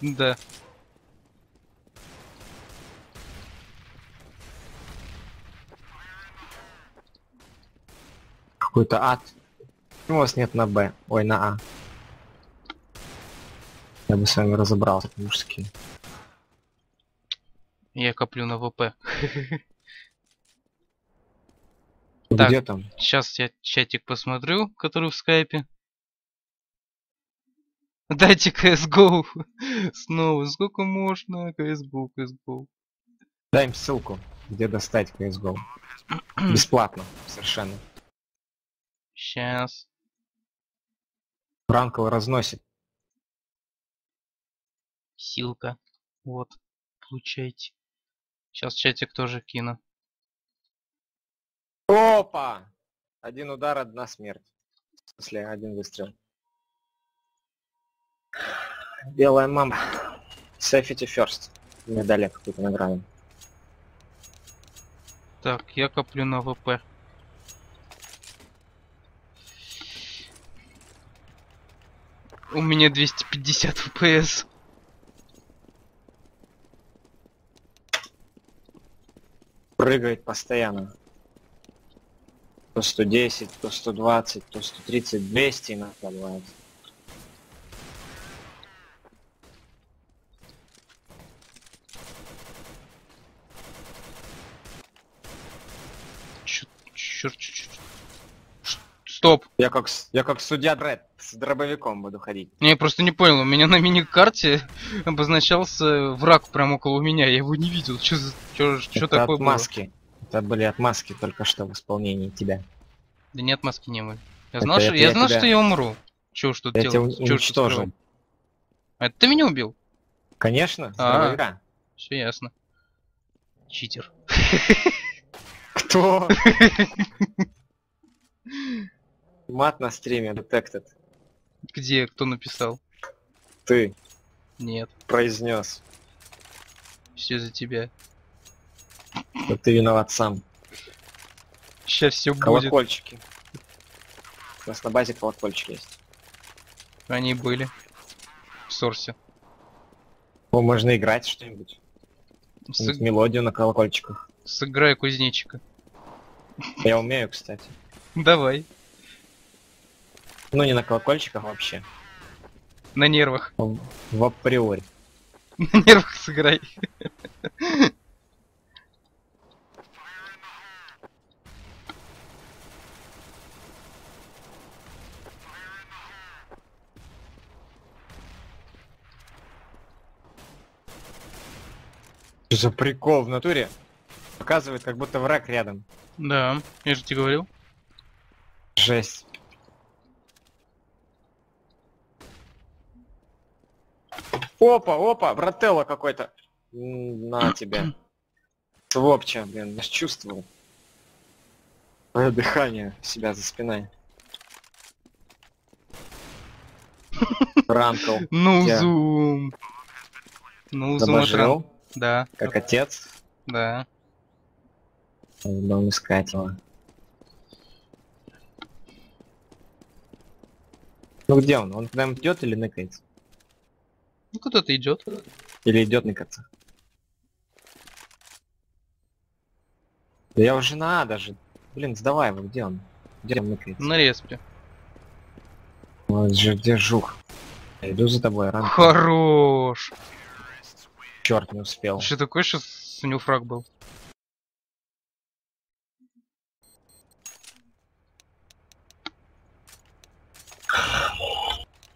Да.
Какой-то ад. Почему у вас нет на Б? Ой, на А. Я бы с вами разобрался по-мужски.
Я коплю на ВП. Так.
Где там?
Сейчас я чатик посмотрю, который в скайпе. Дайте CSGO. Снова. Сколько можно? CSGO, CSGO.
Дай им ссылку, где достать CSGO. Бесплатно, совершенно.
Сейчас.
Франкл разносит.
Силка. Вот. Получайте. Сейчас чатик тоже кину.
Опа! Один удар, одна смерть. В смысле, один выстрел. Белая мама. Safety first. Медали какую-то награду.
Так, я коплю на ВП. У меня 250 ФПС.
Прыгает постоянно. То 110, то 120, то 130, 200 иногда бывает.
Чё- Чёрт, чё- чё- Ш- Стоп.
Я как, я как судья Дред с дробовиком буду ходить.
Не, Я просто не понял, у меня на мини-карте обозначался враг прямо около меня, я его не видел. Чё за... Чё, чё такое было?
отмазки. Это были отмазки только что в исполнении тебя.
Да нет, маски не были. Я
Это
знал, что,
это
я
я
знал
тебя-
что я умру. Чё уж тут
Я тебя уничтожил.
А это ты меня убил?
Конечно, с
А.
дробовика.
Все ясно. Читер.
Кто? Мат на стриме detected.
Где? Кто написал?
Ты
Нет.
произнес,
Все за тебя.
что ты виноват сам.
Сейчас все будет.
Колокольчики. У нас на базе колокольчик есть.
Они были. В сорсе.
О, можно играть что-нибудь.
С-
Какую-нибудь Мелодию на колокольчиках.
Сыграй кузнечика.
Я умею, кстати.
Давай.
Ну, не на колокольчиках вообще.
На нервах.
В, априори.
На нервах сыграй.
Что за прикол в натуре? Показывает, как будто враг рядом.
Да, я же тебе говорил.
Жесть. Опа, опа, брателло какой-то. На тебе. Свопча, блин, я чувствовал. Твое дыхание себя за спиной. Франкл.
Ну, зум. Ну, зум Да.
как отец.
Да.
Дом искать его. Ну где он? Он к нам идет или ныкается?
Ну, куда-то идет.
Или идет ныкаться? Да я уже на А даже. Блин, сдавай его, где он? Где он ныкается?
На респе.
Вот же где жух. Я иду за тобой, ран.
Хорош.
Черт, не успел.
Что такое, что у него фраг был?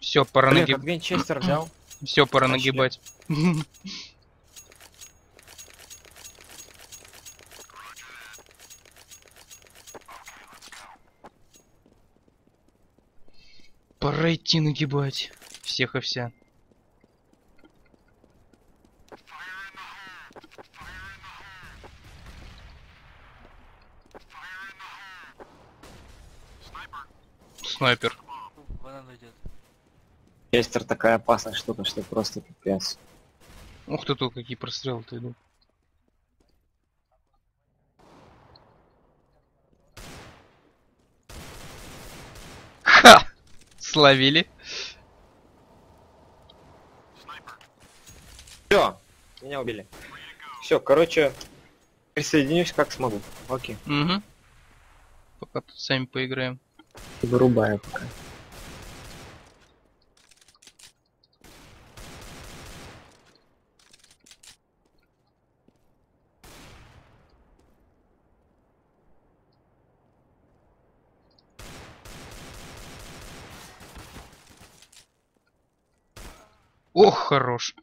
Все, пора
Блин, как Винчестер взял?
Все, пора
Точно.
нагибать. Пора идти нагибать. Всех и вся. Снайпер.
Банан идет.
Честер такая опасная штука, что просто пипец.
Ух ты, то какие прострелы-то идут. Ха! Словили.
Все, меня убили. Все, короче, присоединюсь как смогу. Окей.
Угу. Пока тут сами поиграем.
Вырубаю пока.
Ох, хорош.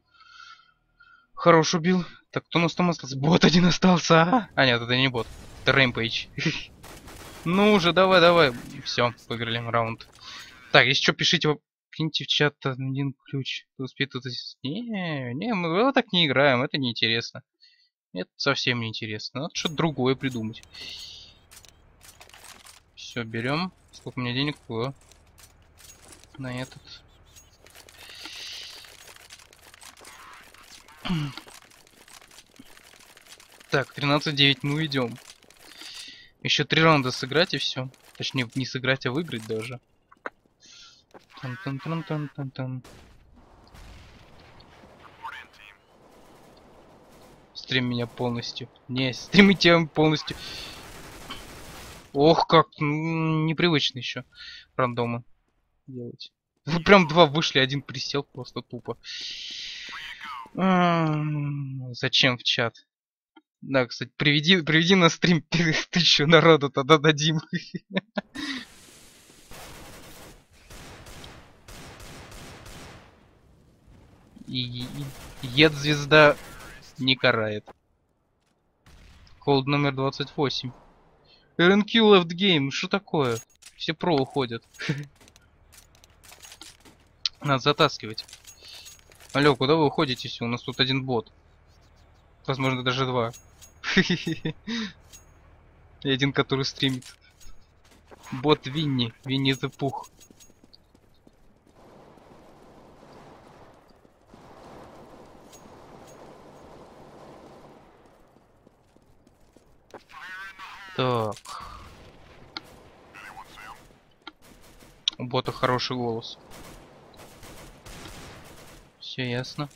Хорош убил. Так, кто у нас там остался? Бот один остался. А, а нет, это не бот. Это Рэмпейдж. Ну уже, давай, давай. Все, выиграли раунд. Так, если что, пишите, киньте в чат один ключ. Кто успеет тут... Не, не, мы вот так не играем, это неинтересно. Это совсем неинтересно. Надо что-то другое придумать. Все, берем. Сколько у меня денег было? На этот. Так, 13-9, ну идем. Еще три раунда сыграть и все. Точнее, не сыграть, а выиграть даже. Тан-тан-тан-тан-тан-тан. Стрим меня полностью. Не, стрим тебя полностью. Ох, как непривычно еще рандомы делать. Прям два вышли, один присел просто тупо. Зачем в чат? Да, кстати, приведи, приведи на стрим тысячу народу, тогда дадим. Ед звезда не карает. Колд номер 28. RNQ left game, что такое? Все про уходят. Надо затаскивать. Алло, куда вы уходите, у нас тут один бот? Возможно, даже два. И один, который стримит. Бот Винни. Винни the Пух. Так. У бота хороший голос. Все ясно.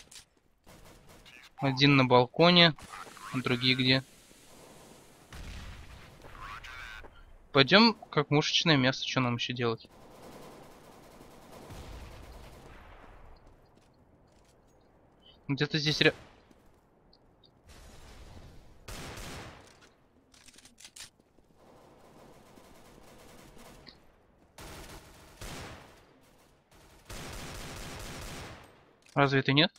Один на балконе, а другие где? Пойдем как мушечное мясо, что нам еще делать? Где-то здесь Разве это нет?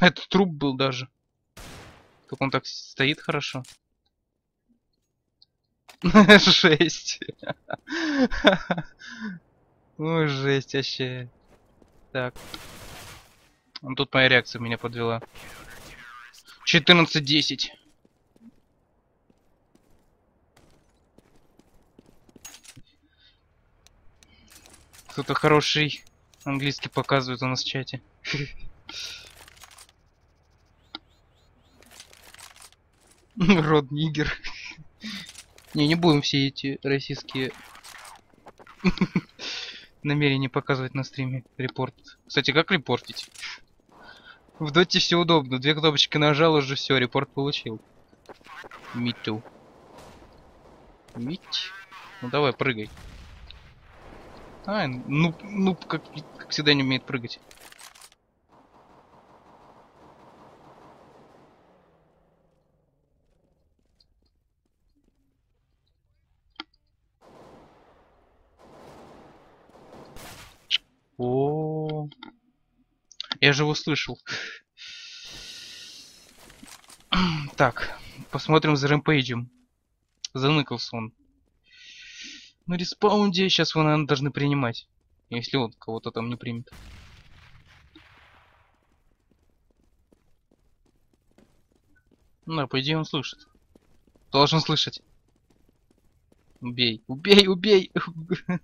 Это труп был даже. Как он так стоит хорошо. Жесть. Ой, жесть вообще. Так. Ну, Тут моя реакция меня подвела. 14-10. Кто-то хороший английский показывает у нас в чате. Род нигер. Не, не будем все эти российские намерения показывать на стриме. Репорт. Кстати, как репортить? В доте все удобно. Две кнопочки нажал, уже все, репорт получил. Too. Мить. Ну давай, прыгай. А, ну, ну, как, как всегда не умеет прыгать. О, я же его слышал. Так, посмотрим за рэмпейджем. Заныкался он. На респаунде сейчас вы, наверное, должны принимать. Если он кого-то там не примет. Ну, по идее он слышит. Должен слышать. Убей, убей, убей!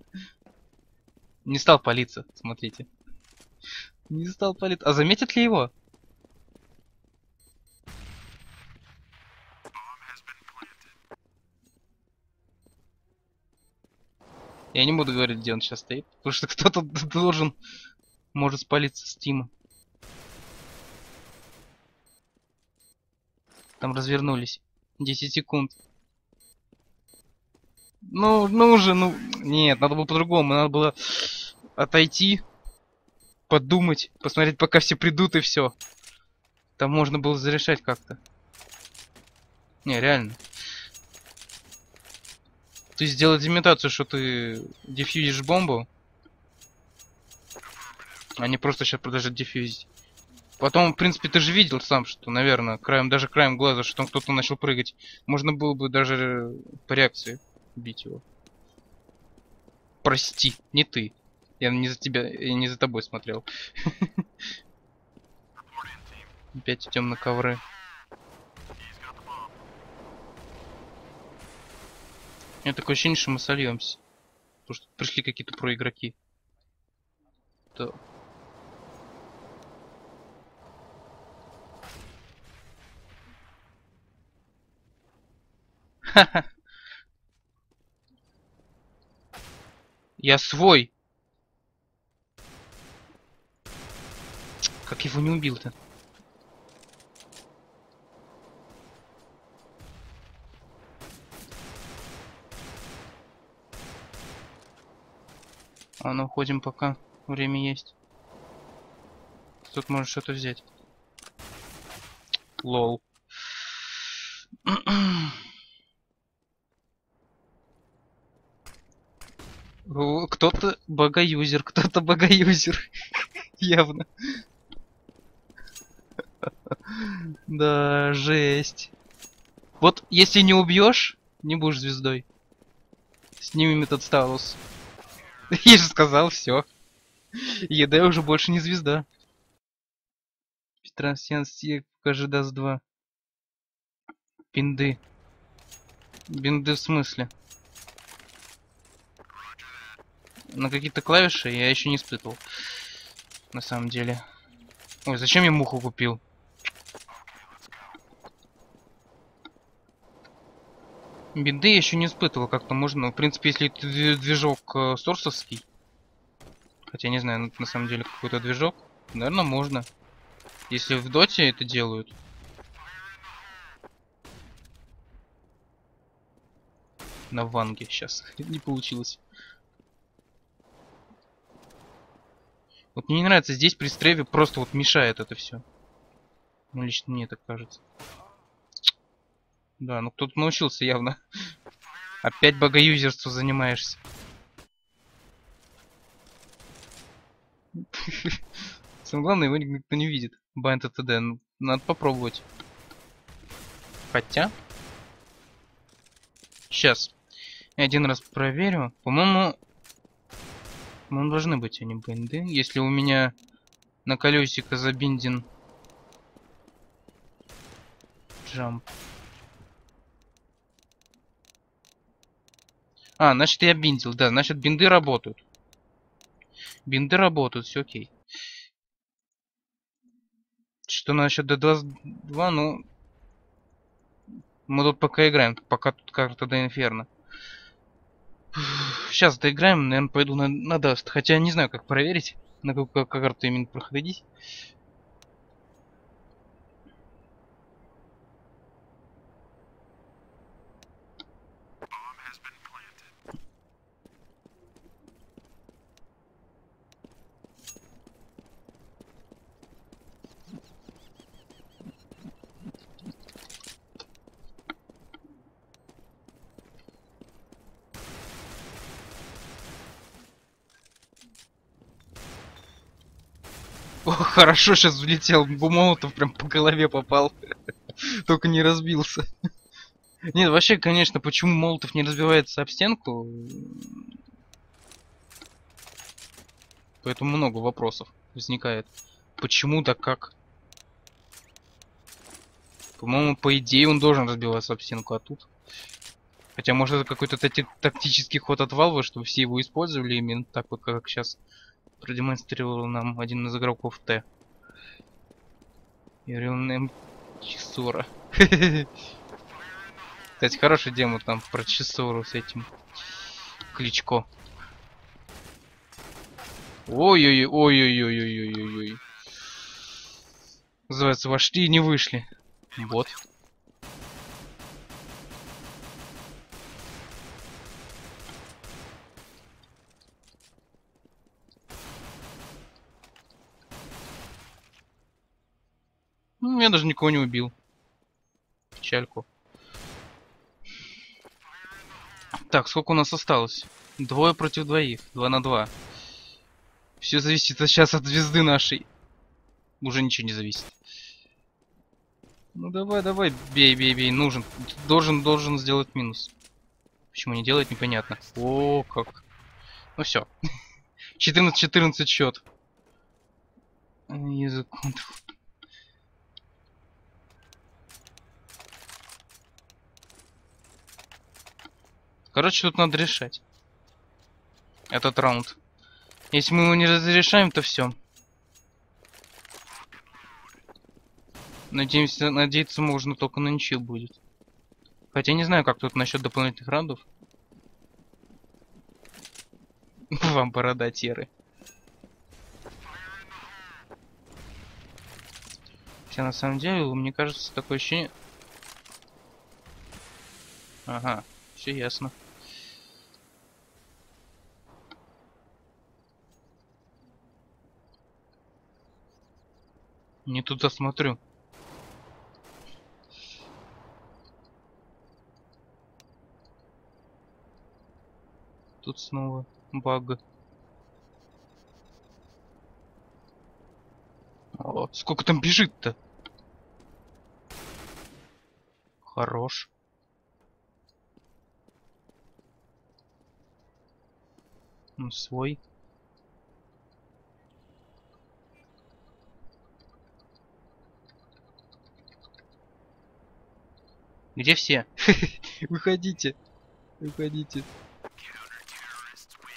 Не стал палиться, смотрите. Не стал палиться. А заметят ли его? Я не буду говорить, где он сейчас стоит, потому что кто-то должен, может спалиться с Тима. Там развернулись. 10 секунд. Ну, ну уже, ну... Нет, надо было по-другому. Надо было отойти, подумать, посмотреть, пока все придут и все. Там можно было зарешать как-то. Не, реально. Ты сделать имитацию, что ты дефьюзишь бомбу, а не просто сейчас продолжать дефьюзить. Потом, в принципе, ты же видел сам, что, наверное, краем, даже краем глаза, что там кто-то начал прыгать. Можно было бы даже по реакции убить его. Прости, не ты. Я не за тебя, я не за тобой смотрел. Опять идем на ковры. У меня такое ощущение, что мы сольемся. Потому что пришли какие-то проигроки. То... Ха-ха. Я свой. Как его не убил-то? А ну уходим пока время есть. Тут может что-то взять. Лол. Кто-то богоюзер, кто-то богоюзер. Явно. Да, жесть. Вот если не убьешь, не будешь звездой. Снимем этот статус. Я же сказал, все. ЕД уже больше не звезда. Трансенсия, покажи даст 2. Пинды. Бинды в смысле? На какие-то клавиши я еще не испытывал. На самом деле. Ой, зачем я муху купил? Бинды я еще не испытывал, как-то можно. В принципе, если движок э, сорсовский, хотя не знаю, ну, на самом деле какой-то движок, наверное, можно. Если в доте это делают. На ванге сейчас. не получилось. Вот мне не нравится, здесь при стрейве просто вот мешает это все. Ну, лично мне так кажется. Да, ну кто-то научился явно. Опять богоюзерство занимаешься. Самое главное, его никто не видит. Bind ТТД. Ну, надо попробовать. Хотя... Сейчас. Я один раз проверю. По-моему... По-моему, должны быть они бинды. Если у меня на колесико забинден... Jump. А, значит я биндил, да, значит бинды работают. Бинды работают, все окей. Что насчет D22, ну... Мы тут пока играем, пока тут карта до Инферно. Сейчас доиграем, наверное, пойду на, на Dust. Хотя не знаю, как проверить, на какую карту именно проходить. О, хорошо сейчас влетел. Молотов прям по голове попал. Только не разбился. Нет, вообще, конечно, почему Молотов не разбивается об стенку? Поэтому много вопросов возникает. Почему так как? По-моему, по идее он должен разбиваться об стенку, а тут... Хотя, может, это какой-то тактический ход от чтобы все его использовали именно так вот, как сейчас продемонстрировал нам один из игроков Т. И Рилнем Чесора. Кстати, хороший демо там про Чесору с этим Кличко. Ой-ой-ой-ой-ой-ой-ой-ой. Называется, вошли и не вышли. Вот. Ну, я даже никого не убил. Печальку. Так, сколько у нас осталось? Двое против двоих. Два на два. Все зависит сейчас от звезды нашей. Уже ничего не зависит. Ну давай, давай, бей, бей, бей. Нужен. Должен, должен сделать минус. Почему не делает, непонятно. О, как. Ну все. 14-14 счет. Язык Короче, тут надо решать. Этот раунд. Если мы его не разрешаем, то все. Надеемся, надеяться можно только на ничью будет. Хотя не знаю, как тут насчет дополнительных раундов. Вам борода теры. Хотя на самом деле, мне кажется, такое ощущение... Ага, все ясно. Не туда смотрю. Тут снова баг. О, сколько там бежит-то? Хорош. Ну, свой. Где все? Выходите. Выходите.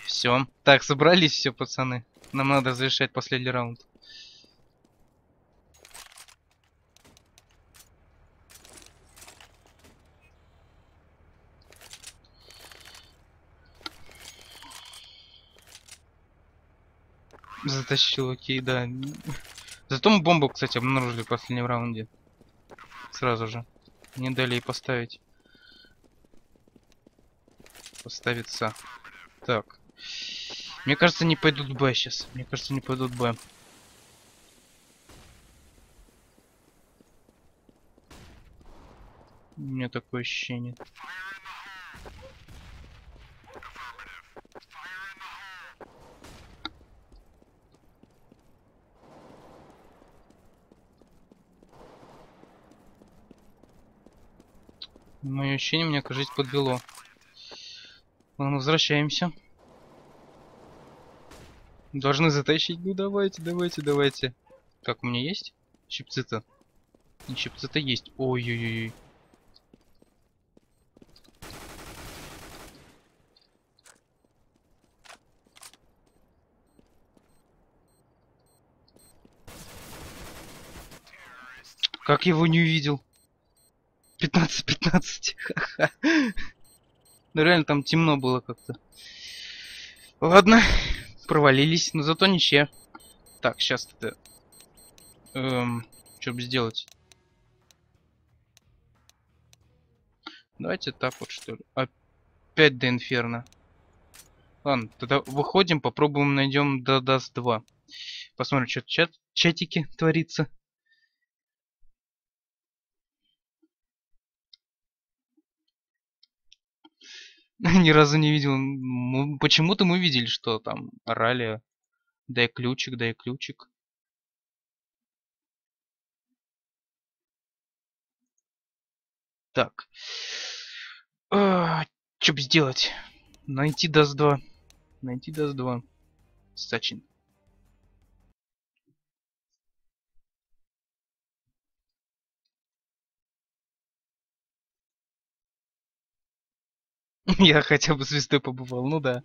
Все. Так, собрались все, пацаны. Нам надо завершать последний раунд. Затащил, окей, да. Зато мы бомбу, кстати, обнаружили в последнем раунде. Сразу же. Не дали поставить. Поставиться. Так. Мне кажется, не пойдут Б сейчас. Мне кажется, не пойдут Б. У меня такое ощущение. Мое ощущение меня, кажется, подвело. Ладно, возвращаемся. Должны затащить. Ну давайте, давайте, давайте. Как у меня есть? Щипцы-то. Щипцы-то есть. Ой-ой-ой. Как его не увидел? 15-15. Ха-ха. Ну реально там темно было как-то. Ладно, провалились, но зато ничья. Так, сейчас это... Эм, что бы сделать? Давайте так вот что ли. Опять до инферно. Ладно, тогда выходим, попробуем найдем до даст 2. Посмотрим, что чат чатике творится. Ни разу не видел. Почему-то мы видели, что там орали. Дай ключик, дай ключик. Так. А, что бы сделать? Найти даст 2. Найти даст 2. Сачин. Я хотя бы звездой побывал, ну да.